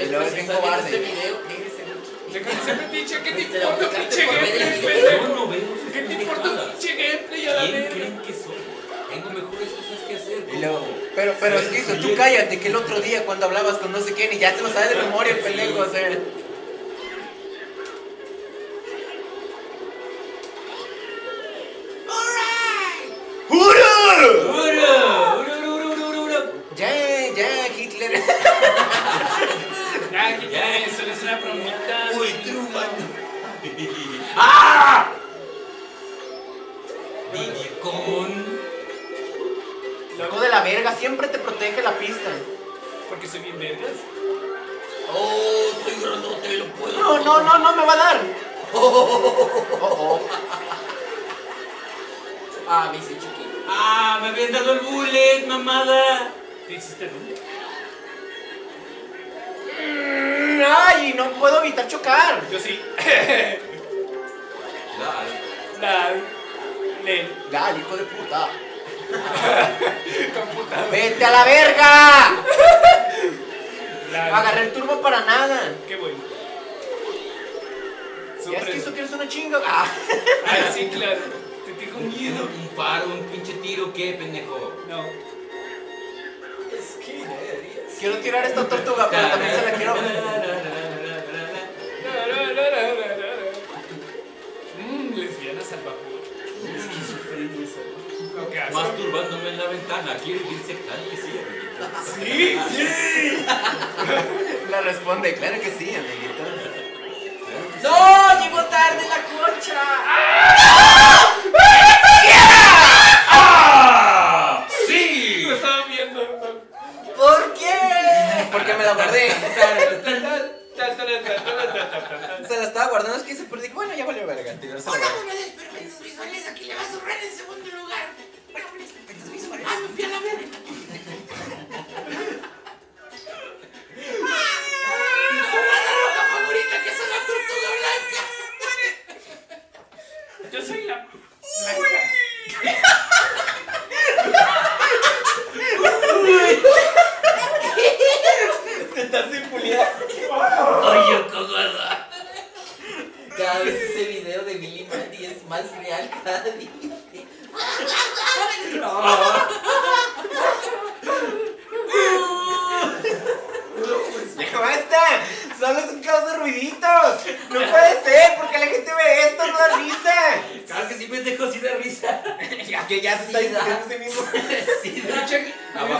Y luego pues, es si bien cobarde. este video, Deja de ser metiche, ¿qué te Te importa aplicaste pinche gameplay, pendejo? ¿Qué te importa un pinche gameplay a la ¿Quién verga? creen que soy? Tengo mejores cosas que hacer. Y como- luego, pero, pero es que eso, tú cállate, que el otro día cuando hablabas con no sé quién y ya se lo sabe de memoria el pendejo, o sea.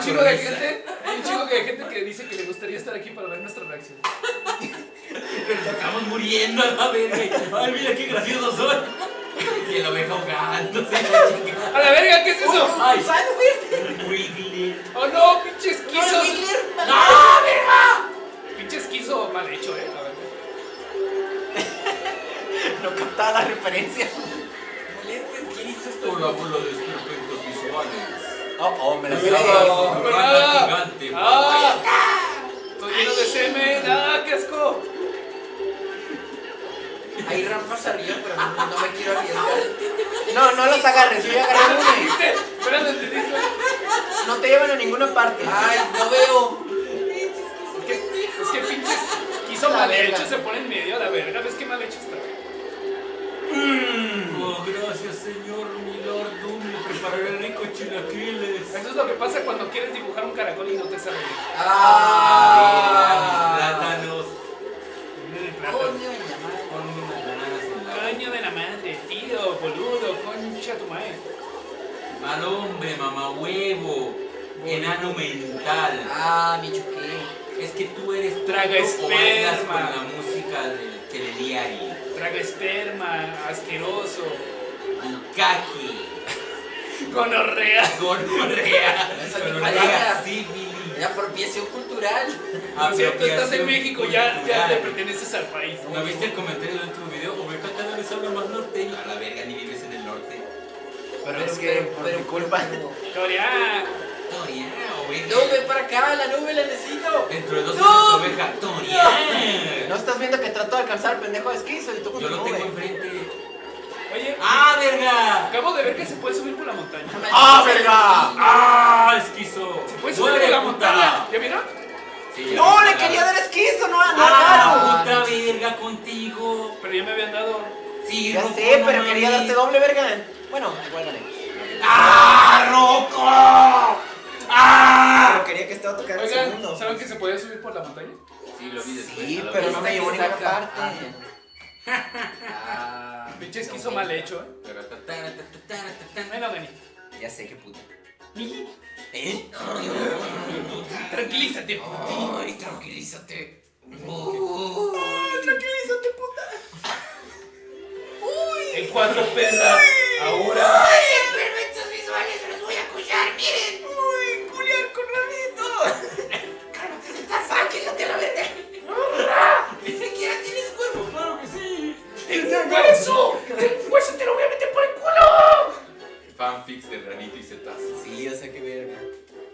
Chico de gente, hay un chico de gente que dice que le gustaría estar aquí para ver nuestra reacción. Pero estamos muriendo a la verga. Ay, mira qué graciosos son. Y el oveja ahogándose. ¡A la verga! ¿Qué es eso? Ay, Wrigley. ¡Oh no! ¡Pinche esquizo! ¡No, verga! Pinche esquizo mal hecho, eh, la verdad. No captaba la referencia. ¿Quién hizo esto? Hola, bola de visuales. Oh, oh, me la rata nada. gigante. ¡Ah! Estoy lleno de semen. ¡Ah, qué asco! Hay rampas arriba, pero no, no me quiero arriesgar. No, no los agarres, ya agarré una. ¿Viste? Pero no te llevan a ninguna parte. Ay, no veo. Es que, es que pinche esquizo La mal hecho se pone en medio a la verga. ¿Ves qué mal hecho está? Oh, gracias, señor Milord Doom. Le prepararé ricos chilaquiles. Eso es lo que pasa cuando quieres dibujar un caracol y no te sale. Ah, plátanos. Coño de la madre. Con unas bananas en la Coño de la madre, tío, boludo, concha tu madre. Al hombre, mamá huevo. Enano mental. Ah, mi choqué. Es que tú eres Traga esperma. con la música del telediario. Traga esperma, asqueroso, Bukaki. gonorrea. Gonorrea. Esa es mi palabra. La apropiación cultural. Lo siento, estás en México, ya, ya le perteneces al país. ¿No viste el comentario del último video? Oveja cada vez habla más norteño. A la verga, ni vives en el norte. Pero es que por mi culpa. Gloria, Tony. Ah, no, ven para acá, la nube la necesito. Dentro de dos ¡No! minutos, oveja. Tony. No. estás viendo que trato de alcanzar al pendejo de esquizo y tú con Yo lo tengo enfrente. Oye. ¡Ah, verga! Acabo de ver que se puede subir por la montaña. ¡Ah, ¡Ah verga! ¡Ah, esquizo! Se puede subir por la montaña. ¿Ya vieron? No, le quería dar esquizo, no, no, ah, claro. puta verga contigo. Pero ya me habían dado. Sí, ya Rocco, sé, pero quería darte doble verga. Bueno, igual ¡Ah, Rocco! ¡Ah! Pero quería que estaba tocando el Oigan, segundo. ¿saben que se podía subir por la montaña? Sí, lo vi después. Sí, pero no me llevó a ninguna parte. Ah, Pinche esquizo mal hecho, ¿eh? Taratataratataratata. Bueno, Dani. Ya sé qué puta. ¿Eh? Tranquilízate. Ay, tranquilízate. Tranquilízate, puta. En cuatro perras. Ahora. ¡Ay, visuales! ¡Se los voy a apoyar! ¡Miren! ¡Quítate a la verga! ¡Ni siquiera tienes cuerpo! Claro que sí. ¡El hueso! ¡El hueso te lo voy a meter por el culo! Fanfics de Ranito y Zetas. Sí, yo sé qué verga.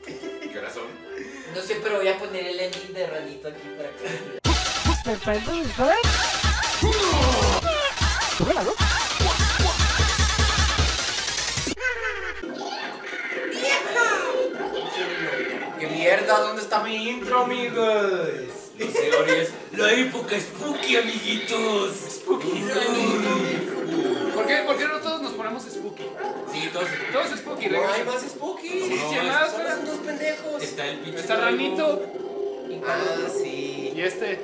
¿Qué horas son? No sé, pero voy a poner el ending de Ranito aquí para que. ¿Qué mierda? ¿Dónde está mi intro, amigos? No sé, Ori, es la época spooky, amiguitos. Spooky. ¿Por qué, ¿Por qué no todos nos ponemos spooky? Sí, todos. Todos spooky, No hay más spooky. Sí, No, sí, más, son dos pendejos. Está el pinche. Está Ranito Ah, sí. y este.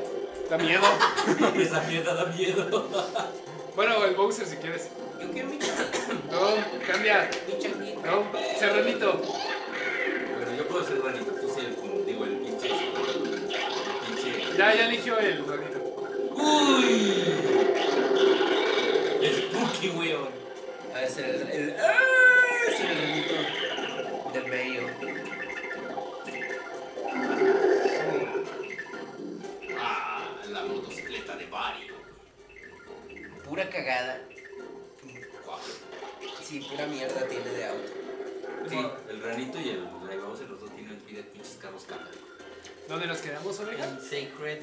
Da miedo. Esa mierda da miedo. Bueno, el Bowser si quieres. Yo quiero mi No, cambia. No, Serranito. Bueno, yo puedo ser Ranito, Ya, ya eligió el Ranito. ¡Uy! Spooky, weón. A ver, el. el ¡Ah! Es el Ranito del medio. Ah, la motocicleta de Mario. Pura cagada. Sí, pura mierda tiene de auto. Sí, el Ranito y el Ray Bowser, los dos tienen pide pinches carros caca. ¿Dónde nos quedamos, Oreja? En Sacred.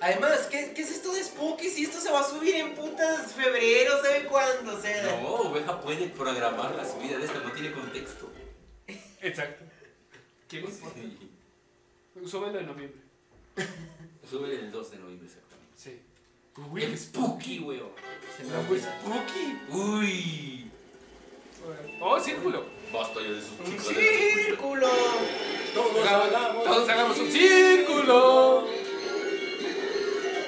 Además, ¿qué, ¿qué es esto de Spooky? Si esto se va a subir en putas febrero, ¿sabe cuándo? O sea. No, Oveja puede programar la subida de esta, no tiene contexto. Exacto. ¿Quién importa? Sí. Súbelo en noviembre. Sube el 2 de noviembre exactamente. Sí. Uy, spooky, weón. Se me spooky. Uy. Oh, círculo. Basta ya de ¡Un chicos. círculo! Todos hagamos. Todos hagamos un círculo.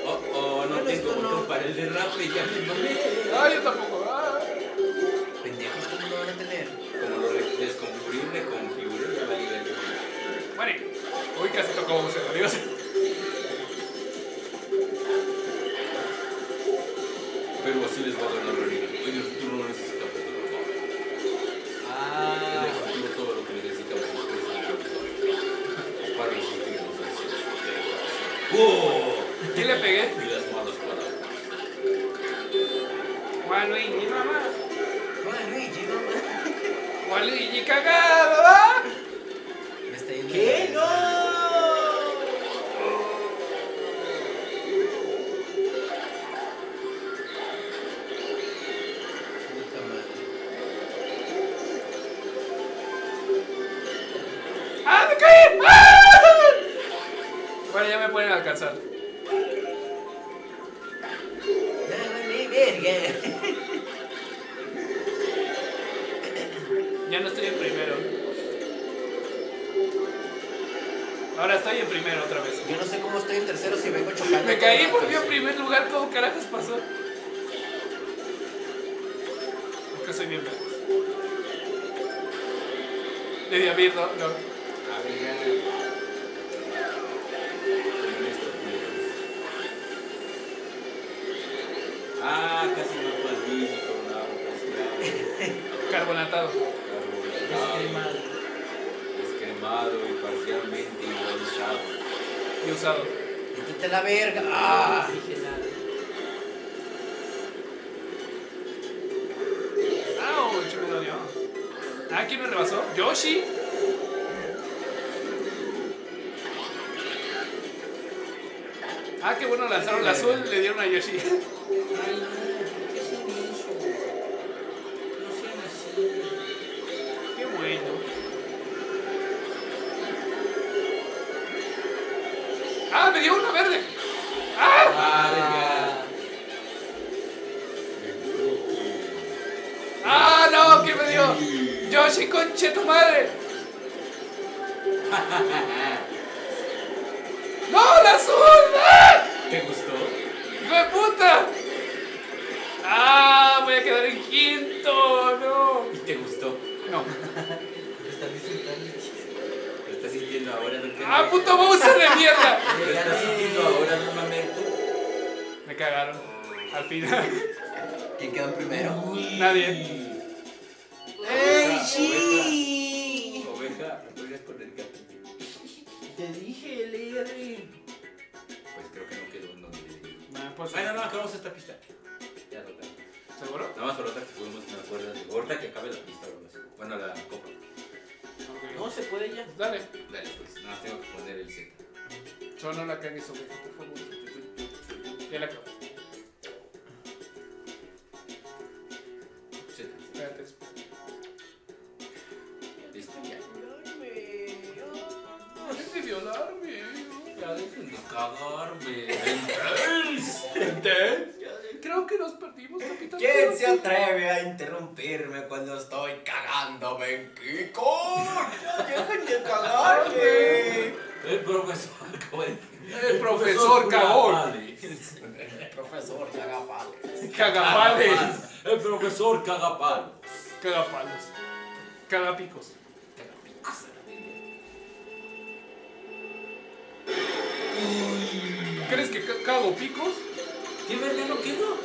Oh, oh, no Bueno, tengo no. botón para el derrape, ya me mamé. Ay, yo tampoco. Ah. No, no. Qué bueno, lanzaron la azul, le dieron a Yoshi. Cagaron. Al final. ¿Quién quedó primero? Nadie. ¡Ey, sí! Oveja, ¿me podrías poner gato? Te dije, Larry. Pues creo que no quedó en donde debí. Nah, pues, Bueno, no, acabamos esta pista. Ya lo tengo. ¿Seguro? Nada más por otra que fuimos, me acuerdo. de- Ahorita que acabe la pista. Bueno, la copa. No, se puede ya. Dale. Dale, pues, nada más tengo que poner el Z. Yo no la cagues, oveja, por favor. Ya la acabo. Cagarme. ¿Entendés? Creo que nos perdimos, capitán. ¿Quién se atreve a interrumpirme cuando estoy cagándome en Kiko? ¡Ya dejen de cagarme! El profesor. El profesor cagón. El profesor cagapales. Cagapales. El profesor cagapalos. Cagapalos. Cagapicos. ¿Crees que ca- cago picos? ¿Qué verga no quedó?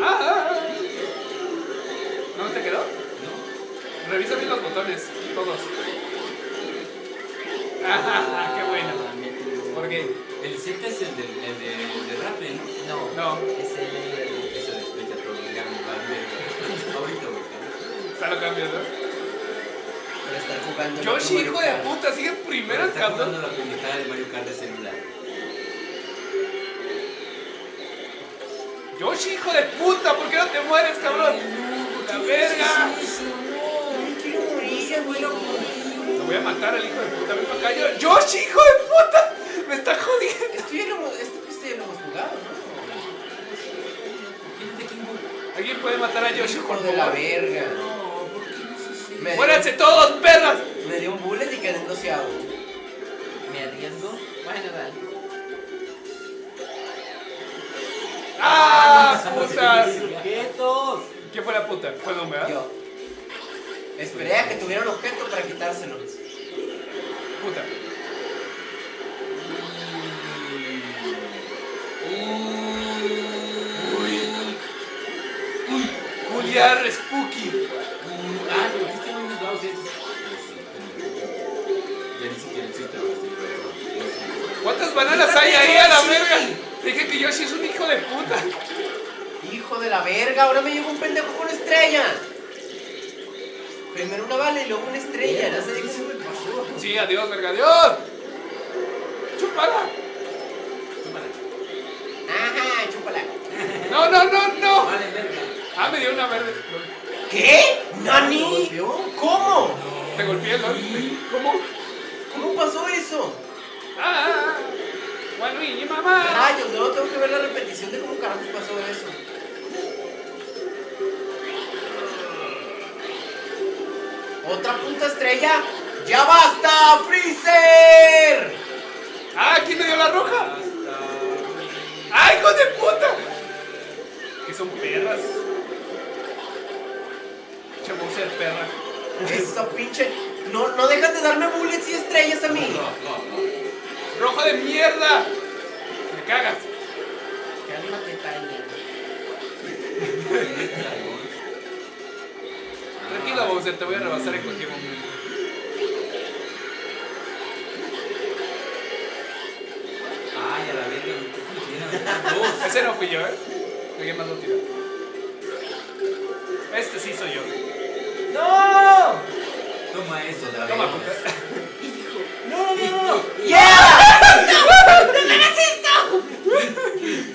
Ah, ah, ah. ¿No te quedó? No. Revisa bien los botones, todos. Ah, qué bueno. ¿Por qué? El Z es el de, el de, el de Rappel. No, No, es el. Eso despecha todo el vale. Ahorita, ahorita. está lo cambiando. Por estar jugando. Yoshi, hijo de puta, sigue primero el Está jugando cabrón. la pendejada de Mario Kart de celular. Yoshi, hijo de puta, ¿por qué no te mueres, cabrón? ¡La verga! quiero morir, güey. Te voy a matar al hijo de puta, ven para acá. Yo- Yoshi, hijo de puta, me está jodiendo. Esto ya lo pues ya lo hemos jugado, ¿no? ¿Quién es de King Boo? ¿Alguien puede matar a Yoshi, por Hijo de la favor? verga. Me- ¡Muéranse todos, perras! Me dio un bullet y quedé en doceavo. ¿Me arriesgo? Bueno, dale. ¡Ah, putas! ¡Sujetos! ¿Quién fue la puta? ¿Fue la humedad? Yo. Esperé a que tuviera un objeto para quitárselo. Puta. Uy. Uy. Juliar Spooky. Ya ni siquiera existe ahora juego. ¿Cuántas bananas hay ahí a la verga? Dije que Yoshi es un hijo de puta. Hijo de la verga, ahora me llevo un pendejo con estrella. Primero una bala y luego una estrella. No sé qué se me pasó. Sí, adiós, verga, adiós. Chúpala. Ajá, chúpala. No, no, no, no. Vale, verga. Ah, me dio una verde. ¿Qué? ¿Nani? ¿Cómo? Te golpeé, ¿no? ¿Cómo? ¿Cómo pasó eso? Ah, ah, ah. Juan Luigi, mamá. Rayos, luego tengo que ver la repetición de cómo carajos pasó eso. ¿Otra punta estrella? ¡Ya basta, Freezer! Ah, ¿quién me dio la roja? ¡Ay, hijo de puta! Que son perras. Che, voy a ser perra. Esa pinche... No, no dejan de darme bullets y estrellas a mí. No, no, no. ¡Roja de mierda! Me cagas. Cálmate, Tania. Tranquilo, Bowser, te voy a rebasar en cualquier momento. Ay, a la verga. Ese no fui yo, ¿eh? Alguien más lo tiró. Este sí soy yo. ¡No! Toma eso, la Toma, verga. puta. ¡No, no, no! ¡Ya!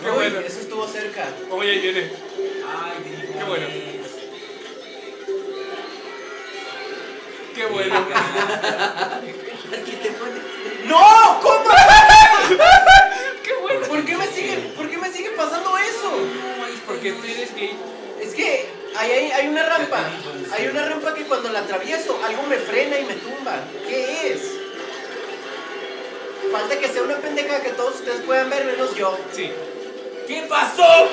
Qué bueno. Eso estuvo cerca. Oye, ahí viene. Ay, digo. Qué bueno. Qué bueno. Aquí te pones. ¡No! ¿Cómo? Qué bueno. ¿Por qué me sigue, por qué me sigue pasando eso? No, es Porque tú eres gay. Es que Ahí hay, hay una rampa. Hay una rampa que cuando la atravieso, algo me frena y me tumba. ¿Qué es? Falta que sea una pendeja que todos ustedes puedan ver, menos yo. Sí. ¿Qué pasó?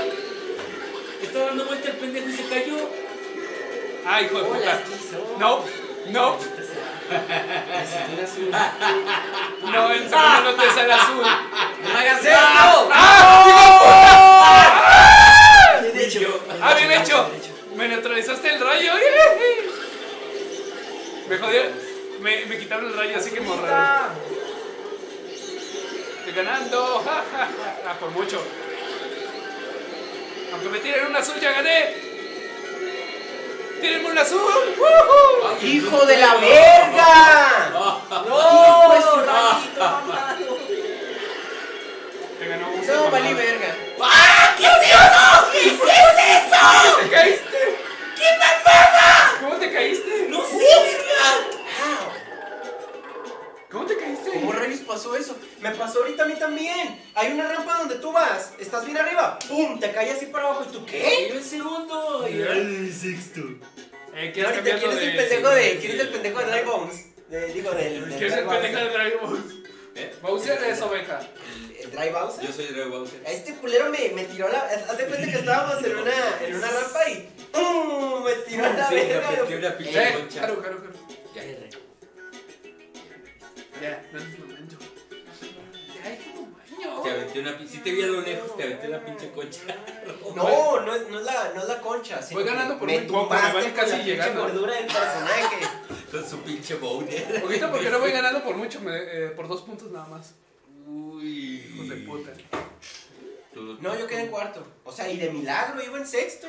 Estaba dando vuelta el pendejo y se cayó. Ah, hijo de puta. No, no, no, en segundo no te sale azul. ¡No hagas esto! Bien hecho. Ah, bien hecho. Me neutralizaste el rayo. Me jodieron. Me, me quitaron el rayo, así que me ahorraron. Estoy ganando. Ah, por mucho. Aunque me tiren un azul, ya gané. ¡Tírenme un azul! ¡Woohoo! ¡Hijo de la verga! ¡No! ¡No! Es un rayito mamado. Te ganó un No, valí verga. ¿Te caíste? ¿Cómo te caíste? No sé. ¿Cómo te caíste? ¿Cómo rayos pasó eso? Me pasó ahorita a mí también. Hay una rampa donde tú vas, estás bien arriba, ¡pum! Te cae así para abajo y tú, ¿qué? Yo el segundo. Y el sexto. Eh, ¿quieres Ahorita, ¿quién es el de- pendejo de, quién es el pendejo de Dry Bones? De- digo, del... ¿Quién es el pendejo de. Dragon Ball? ¿Eh? Bowser es oveja. ¿El, Dry Bowser? Yo soy Dre Bowser. A este culero me, me tiró la... Haz de cuenta que estábamos en una, en una rampa y... ¡Pum! Me tiró la Sí, me verga. metió una pinche Eh, concha. claro, claro, claro. Ya. Ya, no es momento. Qué baño. Te aventé una pinche. Si te vi a lo lejos, te aventé una pinche concha. No, no es, no, es la, no es la concha. Voy ganando por me muy poco, me van casi la llegando. gordura del personaje. Con su pinche boner. Poquito porque no voy ganando por mucho, me- eh, por dos puntos nada más. Uy. Hijos de puta. No, yo quedé en cuarto. O sea, y de milagro iba en sexto.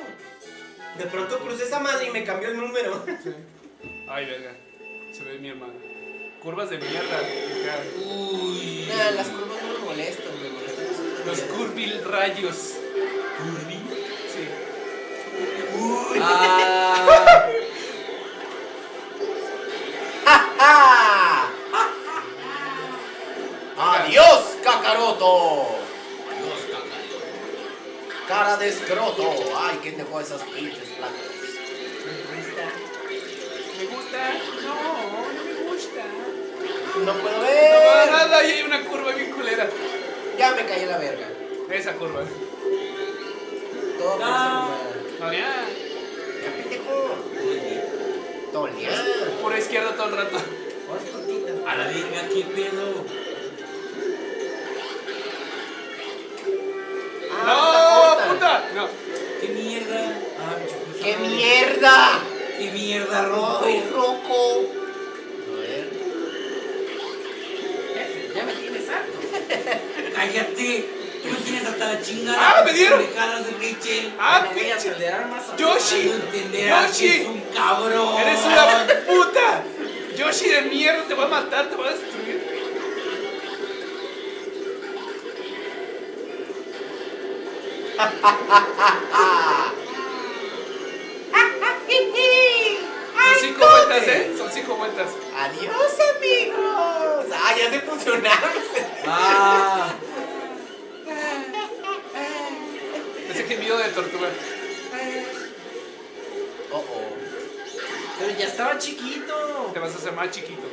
De pronto crucé esa madre y me cambió el número. Sí. Ay, verga. Se ve mi hermano. Curvas de mierda. Uy. Nah, las curvas no me molestan, me molestan. Los curvil rayos. Curvy. Sí. Ah, ¡Ah! ¡Adiós, Kakaroto! Dios, caca, Cara de escroto. Ay, ¿quién dejó esas pinches plantas? ¿Me gusta? No, no me gusta. No puedo No, ver. nada, ahí hay una curva bien culera. Ya me caí en la verga. Esa curva. Todo mamada. No, ya. Ya, pendejo. Tolia. Pura izquierda todo el rato. A la verga, qué pedo. ¡No, puta! No. ¿Qué mierda? Ah, ¡Qué mierda! ¡Qué mierda, rojo! ¡Ay, roco! A ver. ya me tienes harto. ¡Cállate! Tú me tienes hasta la chingada. ¡Ah, me dieron! de Rachel. ¡Ah, Me voy a pinche! ¡Yoshi! Entenderás ¡Yoshi! que es un cabrón. ¡Eres una puta! Yoshi de mierda, te va a matar, te va a destruir. Son cinco vueltas, ¿eh? Son cinco vueltas. ¡Adiós, amigos! ¡Ah, ya se funcionaron! Ah, Ese gemido de tortuga. Oh, oh. pero ya estaba chiquito. Te vas a hacer más chiquito.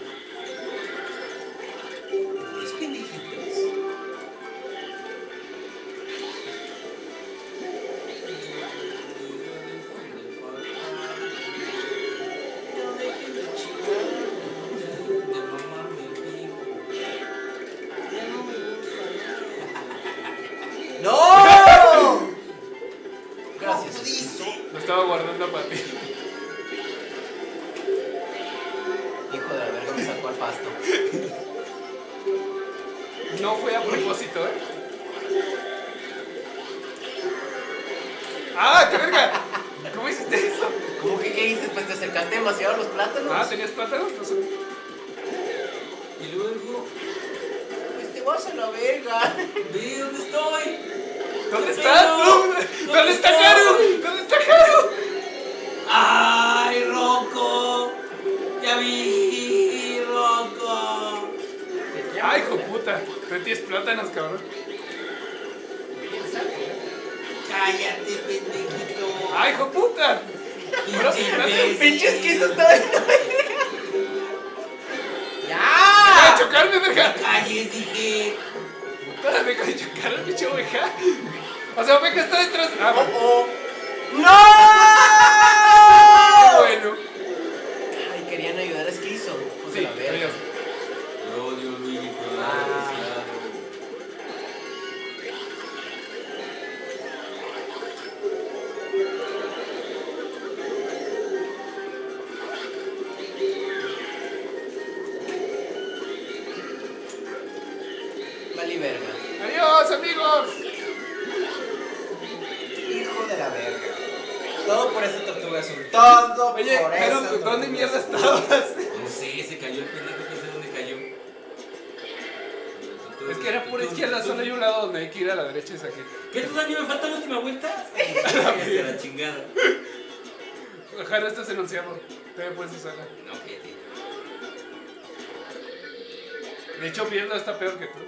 De hecho, Birdo está peor que tú.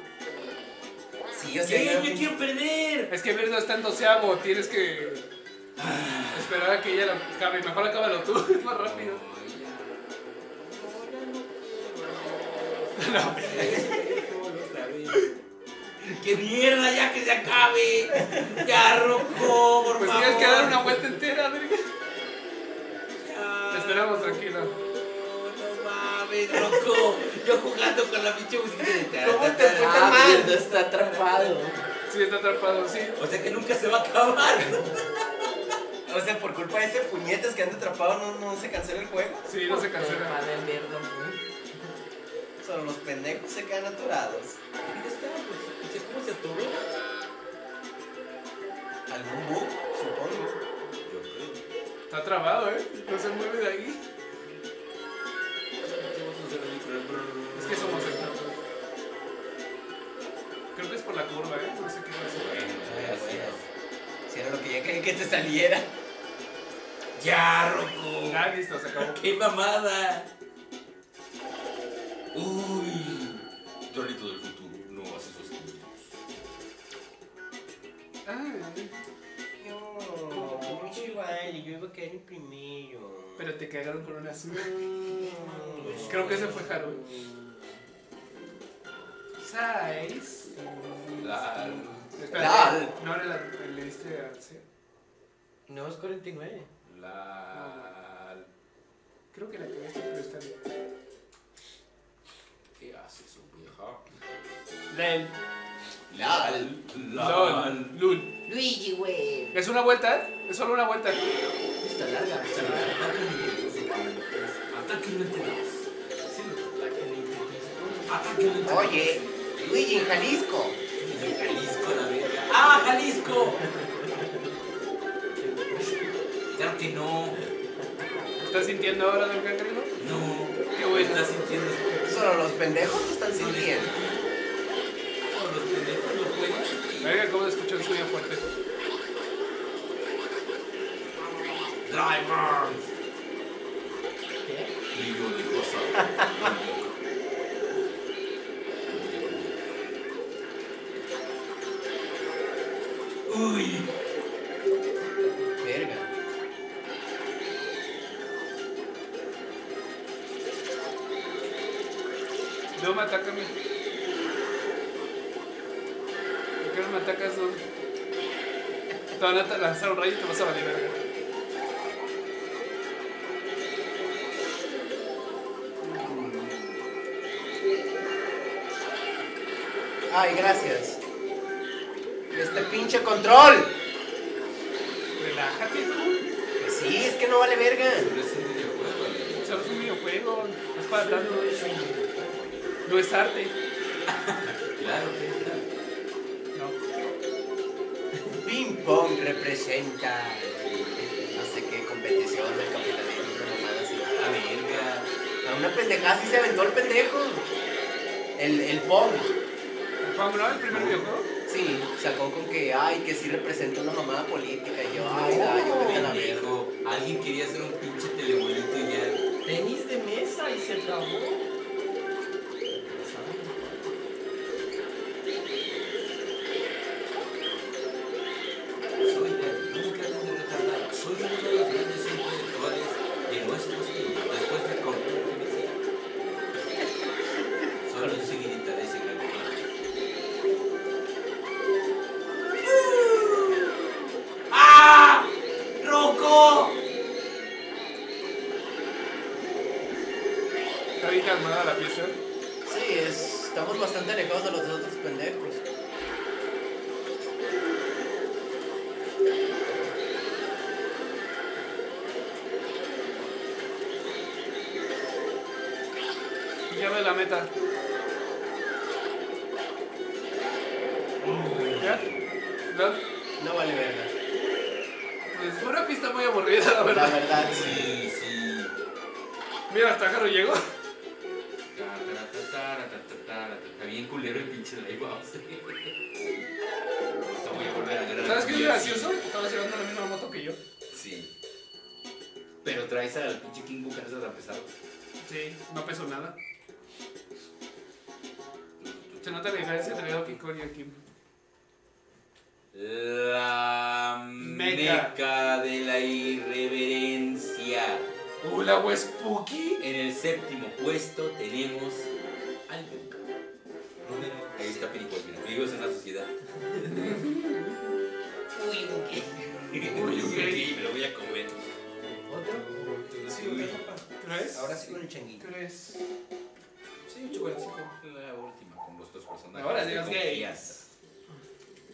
Sí, yo- Yo quiero perder. Es que Birdo está en doceavo, tienes que esperar a que ella la acabe. Mejor acábalo tú, es más rápido. Otra vez. ¡Qué mierda! ¡Ya que se acabe! ¡Ya, Rocco! Por Pues favor. tienes que dar una vuelta entera, verga. Ya. Te esperamos, tranquilo. Yo jugando con la pinche música de ¿Cómo te fue tan Ah, mal? Birdo está atrapado. Sí, está atrapado, sí. O sea que nunca se va a acabar. O sea, por culpa de ese puñetas que anda atrapado, no, no se cancela el juego. Sí, no se cancela. El Birdo. Solo los pendejos se quedan aturados. ¿Dónde está? Pues, ¿Cómo se atoró? ¿Algún bug? Supongo. Yo creo. Está trabado, ¿eh? No se mueve de ahí. Es que somos el Creo que es por la curva, ¿eh? No sé qué. Ay, bueno. Si era lo que ya creí que te saliera. Ya, Rocco. Ah, listo, se acabó. ¡Qué mamada! Uy. Torito del futuro, no hace esos cambios. Ay, Yo, mucho igual, y yo iba a quedar en primero. pero te cagaron con una azul. Mm. Creo que ese fue Haru. Seis. La... Espera, Lal. No era la. Le diste al C. No, es 49. La... Creo que la cagaste, pero está bien. ¿Qué haces, vieja? Lel. LAL. LOL. Lul. Luigi, güey. ¿Es una vuelta? Es solo una vuelta. Está larga. Está larga. Ataque mentiroso. Oye, Luigi en Jalisco. Jalisco, la verga. ¡Ah, Jalisco! Claro que no. ¿Estás sintiendo ahora del gangreno? No. Qué bueno. Estás sintiendo. Solo los pendejos lo están sintiendo. Verga, acabo de escuchar suya fuerte. Drivers. ¿Qué? Y yo de cosa. Uy. Verga. Luego me atácame. ¿Por qué no me atacas tú? Te van a lanzar un rayo y te vas a valer verga. Ay, gracias. Este pinche control. Relájate tú. Que sí, es que no vale verga. Pero es un videojuego, Ale. Solo es un videojuego. No es para tanto. No es arte. Claro que está. Pong representa no sé qué competición del capitalismo, una mamada así. La verga. A una pendejada así se aventó el pendejo. El, el Pong. ¿Cómo no? ¿El primer videojuego? Sí, sacó con que, ay, que sí representa una mamada política. Y yo, ay, da, yo a la verga. Alguien quería hacer un pinche telebolito y ya. Tenis de mesa y se acabó. Meta. ¿Ya? ¿No? No vale verga. Pues fue una pista muy aburrida, la La verdad. verdad, sí. Sí. Mira, hasta Jaro llegó. Está bien culero el pinche Lighthouse. Está voy a volver a agarrar. ¿Sabes qué es gracioso? Estabas llevando la misma moto que yo. Sí. Pero traes al pinche King esas a pesado. Sí, no pesó nada. Nota la diferencia entre Donkey Kong y el Kim. La Meca. meca de la irreverencia. ¡Uh, la agua spooky! En el séptimo puesto tenemos al Yuka. Ahí está Pericos, mira. Vivimos en una sociedad. Uy, Buque. Uy, ok, me lo voy a comer. ¿Otro? Sí. ¿Crees? Ahora sí con el changuito. ¿Crees? Sí, un chocolatico. La última con los dos personajes. Ahora sí, de los gays.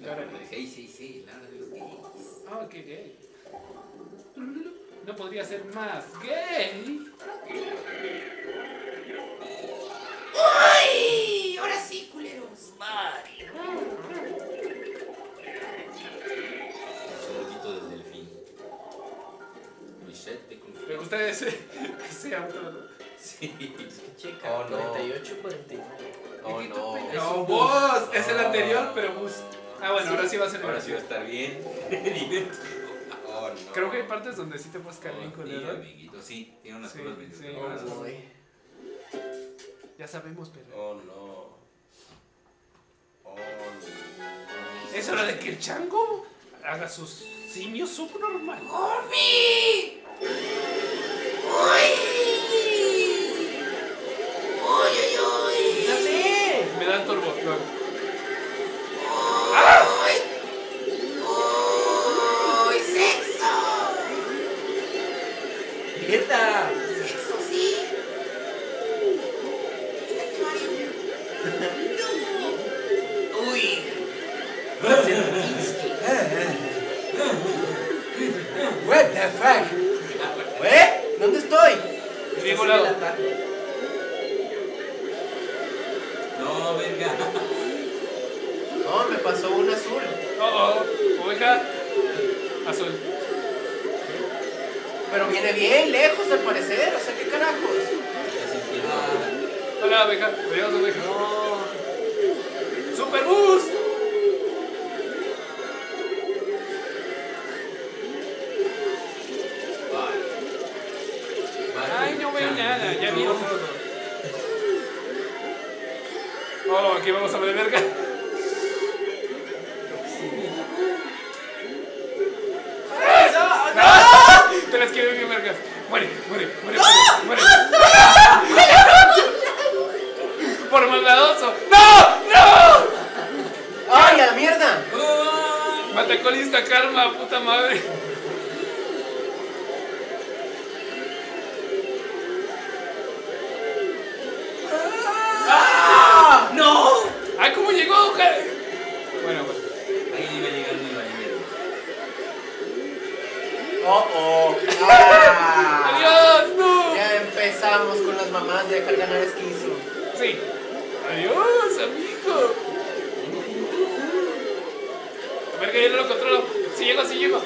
Ahora. Sí, sí, sí, la hora de los gays. Ah, qué gay. No podría ser más gay. ¡Uy! Ahora sí, culeros. El sonotito del delfín. Michelle te Me confía. gusta ese, ese auto, ¿no? Sí. Checa, Oh, no. 48, 49. Oh, no. Es No, bus. Es el anterior, pero bus. Ah, bueno, Sí. ahora sí va a ser Ahora sí va a estar bien. Oh, no. Creo que hay partes donde sí te puedes caer bien con Sí, él, ¿no? amiguito, sí, tiene unas Sí, curvas medio sí, Uy. Ya sabemos, pero. Oh, no. Oh, no. Es hora de que el chango haga sus simios subnormales. ¡Orbi! ¡Uy! ¡Uy, uy. Me dan turbo. luego. ¡Uy, sexo! ¡Mierda! ¡Sexo, sí! ¡Uy! What the fuck? ¿Eh? ¿Dónde estoy? En ningún lado. Pasó un azul. Oh, oh. Oveja. Azul. Pero viene bien lejos al parecer, o sea, ¿qué carajos? Hola, oveja. Adiós, oveja. No. ¡Super boost! Vale. Vale. Ay, no veo nada. Ya miro todo. Oh, aquí vamos a ver verga. La esquivé bien, vergas. Muere, muere, muere, muere, muere. Por maldadoso. ¡No! ¡No! ¡Ay, a la mierda! ¡Ah! Me atacó lista karma, puta madre. ¡No! Ganar esquizo. Sí. Adiós, amigo. Verga, yo no lo controlo. Si llego, si llego.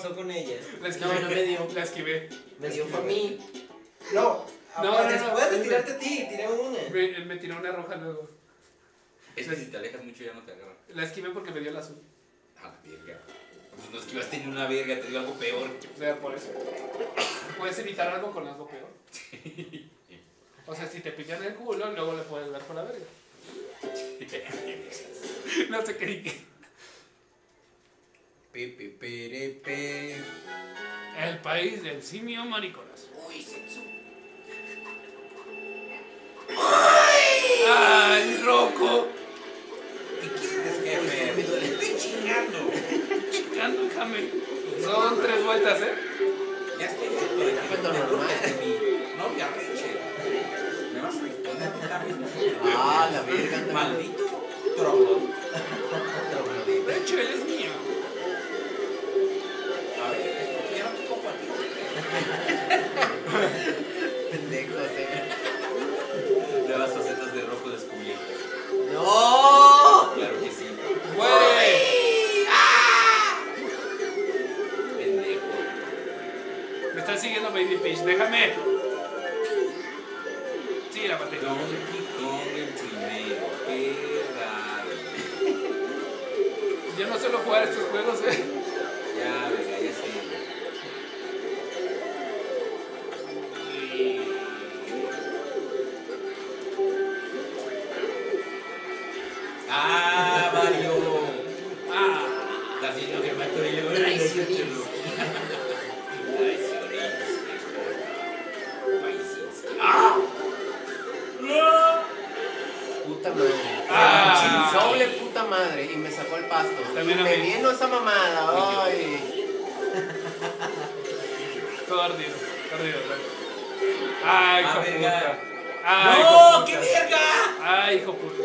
Pasó con ella. La esquivé. No, no me dio. La esquivé. Me dio fue a mí. No, No, no, no, después de tirarte a ti, tiré una. Me, él me tiró una roja luego. Es que si te alejas mucho ya no te agarran. La esquivé porque me dio el azul. Ah, verga. Pues no esquivaste ni una verga, te digo algo peor. O sea, por eso. Puedes evitar algo con algo peor. O sea, si te pican el culo, luego le puedes dar con la verga. No sé qué dije. Piri, pi. El país del simio mariconas. Uy, Setsu. ¡Ay, Rocco! ¿Qué quieres, jefe? Estoy chingando. Chingando, déjame. Son tres vueltas, ¿eh? Ya estoy harto de que me normal. burles de mi novia Rachel. ¿Me vas a responder? Ah, la verga. Maldito troglodita. De hecho, él es mío. Pendejo, eh. Nuevas facetas de rojo descubiertas. ¡No! Claro que sí. ¡Muere! Pendejo. Me está siguiendo Baby Peach, déjame. Sí, la maté. Donkey Kong el primero. Qué raro. Yo no suelo jugar estos juegos, ¿eh? Ah, Mario. Ah, Estás viendo que mató y luego. Traicionista. ¡Ah! Puta madre. Ah. Puta madre. Y me sacó el pasto. También me esa mamada. Ay. todo ardido. Ay, Ah, puta. Ay, ¡No! ¡Qué verga! Ay, hijo puta.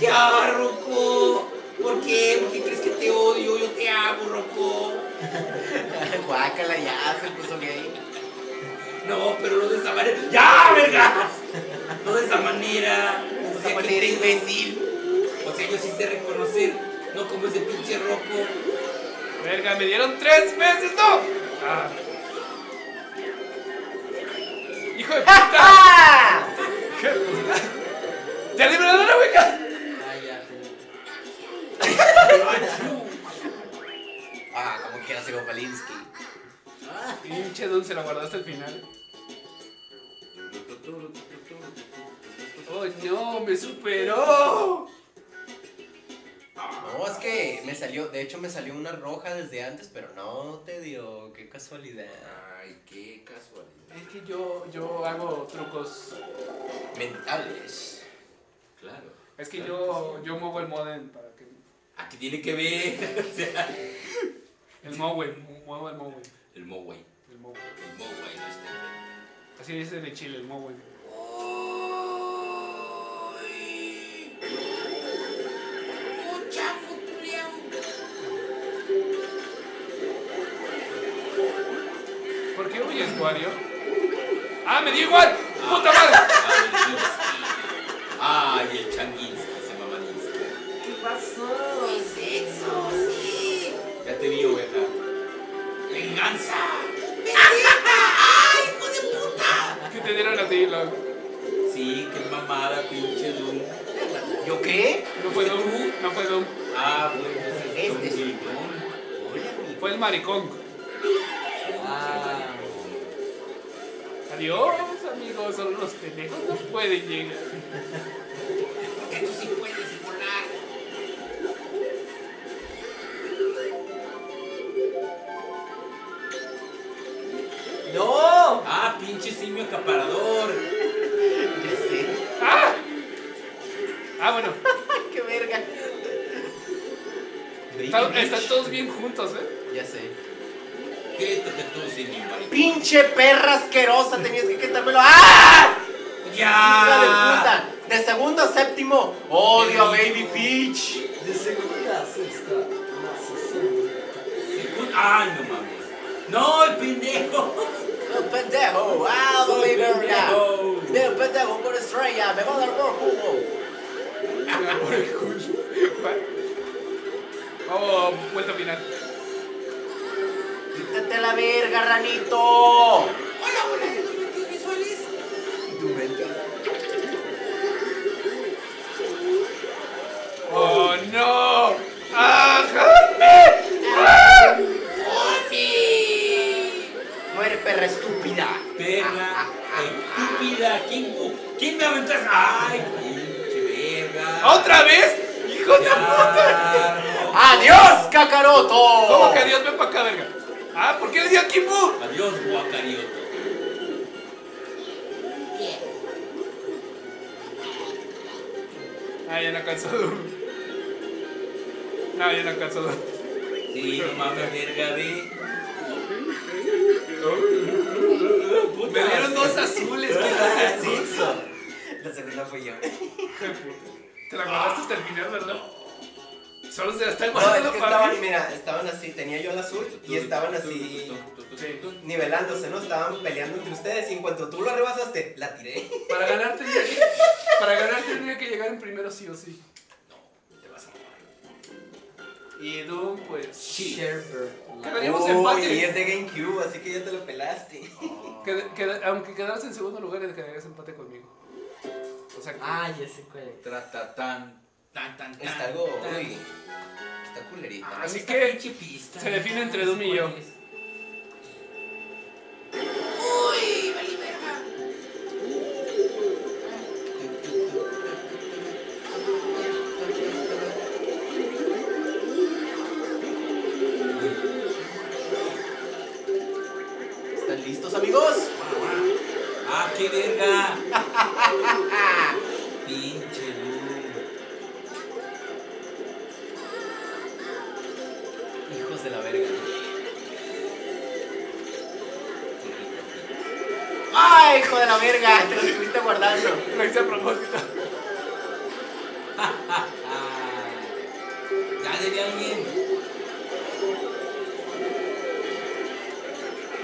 ¡Ya, Rocco! ¿Por qué? ¿Por qué crees que te odio? Yo te amo, Rocco. Guácala, ya se puso gay. No, pero no de esa manera. ¡Ya, vergas! No de esa manera. De esa que manera imbécil. O sea, yo sí sé reconocer, no como ese pinche Rocco. Verga, me dieron tres veces, no. Ah. Hijo de puta. ¡Ah! Hijo de puta. Ya libera la beca. Ah, como quiera sigo Palinsky. Pinche dulce, lo guardaste al final. Oh no, me superó. No, es que me salió, de hecho me salió una roja desde antes, pero no te dio, qué casualidad. Ay, qué casualidad. Es que yo, yo hago trucos. Mentales. Claro. Es que yo, yo muevo el modem para que. Aquí tiene que ver. O sea, El modem, muevo el modem. el Moway. El modem. El Moway no está en Así dice de Chile, el modem. Wario? ¡Ah, me dio igual! ¡Puta madre! Ay, el Changinsky, ese mamadinsky. ¿Qué pasó? Uy, sexo, sí. Ya te vi, oveja. ¡Venganza! ¡Bendita! ¡Ay, hijo de puta! ¿Qué te dieron a ti, loco? Sí, qué mamada, pinche Doom. ¿Yo qué? No fue Doom, no fue Doom. Ah, bueno, pues es Este mi- Fue el maricón. Ah. Adiós, amigos, solo los pendejos no pueden llegar. Porque tú sí puedes volar. ¡No! Ah, pinche simio acaparador. Ya sé. ¡Ah! Ah, bueno, ¡Qué verga! están, están todos bien juntos, ¿eh? Ya sé. Quítate tú. ¡Pinche perra asquerosa! Tenías que quitármelo. ¡Ah! ¡Hija de ¡Ya! puta! De segundo a séptimo, odio a Baby Peach. De segunda a sexta, más 60. Segun- ¡Ay, no mames! ¡No, el pendejo! El pendejo, ah, pendejo. El pendejo por estrella, me va a dar por culo. Por el culo. Oh, vuelta final. ¡Quítate la verga, ranito! ¡Hola, hola, de Dumentis Visuales! ¿Dumentis? ¡Oh, no! ¡Agárrame! ¡Ah! ¡Omi! ¡Muere, perra estúpida! ¡Perra ah, ah, ah, estúpida! ¿Quién, ¿quién me aventaste? ¡Ay, pinche verga! ¡Otra vez! ¡Hijo de puta! ¡Adiós, Cacaroto! ¿Cómo que adiós? Ven para acá, verga. Ah, ¿por qué le dio a Kimbu? Adiós, Guacarioto. Bien. Ah, ya no alcanzó. No, ya no alcanzó. Sí, no mames, verga, ve. Me dieron dos azules, Ah, qué eso. La segunda fui yo. Te la guardaste hasta el final, ¿verdad? Solo se está No, es que estaban, mira, estaban así, tenía yo el azul y estaban así nivelándose, ¿no? Estaban peleando entre ustedes y en cuanto tú lo rebasaste, la tiré. Para ganar tenía que, para ganar tenía que llegar en primero sí o sí. Te vas a Y Doom, pues. Sherbert. Quedaríamos Uy, empate. y es de GameCube, así que ya te lo pelaste. Qued- qued- aunque quedaras en segundo lugar, quedarías empate conmigo. O sea, que- Ah, ya sé cuál es. Tratatán. Tan, tan, tan. Está algo, tan. uy, está culerita. Ah, Así que se define entre Doom y yo.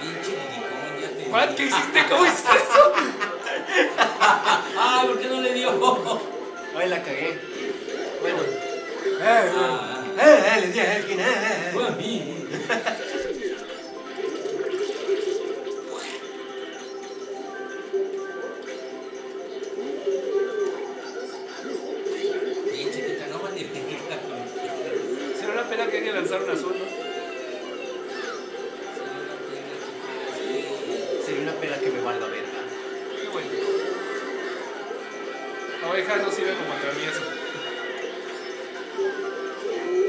Pinche licón, ya te. ¿What? ¿Qué hiciste? ¿Cómo hiciste eso? Ah, ¿por qué no le dio? Ay, la cagué. Bueno. Ah, Eh, eh, le di a alguien, eh, eh. fue a mí. Será una pena No sirve como travieso.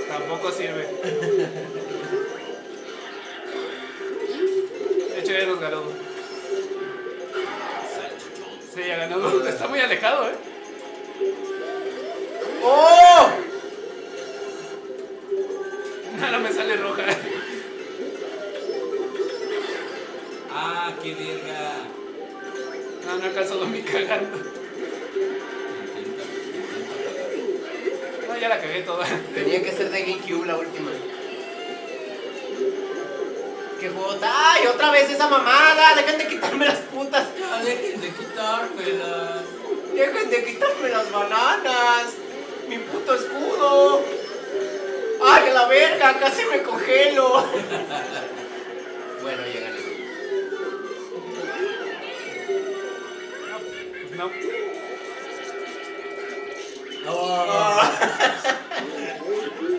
Tampoco sirve. De hecho, ya nos ganó. Sí, ya ganó. Está muy alejado, ¿eh? ¡Oh! Nada me sale roja. Ah, qué verga. No, no alcanzó a mi cagando. Cagué toda. Tenía que ser de GameCube la última. ¿Qué juego? ¡Ay, otra vez esa mamada! ¡Dejen de quitarme las putas! Ya dejen de quitármelas. ¡Dejen de quitarme las bananas! ¡Mi puto escudo! ¡Ay, a la verga! ¡Casi me congelo! bueno, ya gané. Pues no.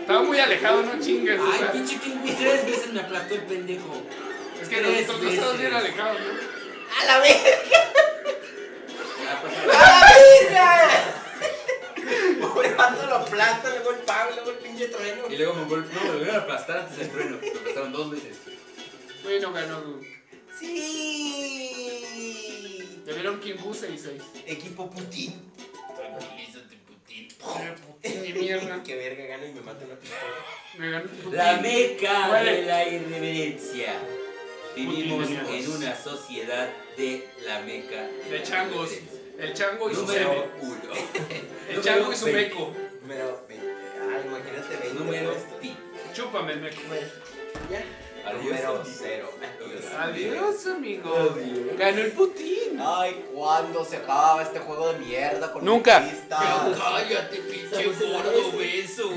Estaba muy alejado, no chingues. o Ay, sea, pinche King tres veces me aplastó el pendejo. es que tres nosotros estamos bien veces. alejados, ¿no? ¡A la verga! Ya pasó. ¡A la verga! Pobre vato lo aplasta, luego el pago, luego el pinche trueno. Y luego me golpeó, no, me volvieron a aplastar antes del trueno. Me aplastaron dos veces. Bueno, ganó. Sí. Le vieron Kimbu 6-6. Equipo Putin. Que verga gana y me mata una pistola. La meca de la irreverencia. Vivimos en una sociedad de la meca De changos. El chango y su uno. El chango y su meco. Número 20. Ah, imagínate 20. Número pi. Chúpame el meco. Ya. Adiós. Número 0. Adiós, amigo. Adiós. Ganó el Putin. Ay, ¿cuándo se acaba este juego de mierda con Nunca. Cállate, pinche gordo beso.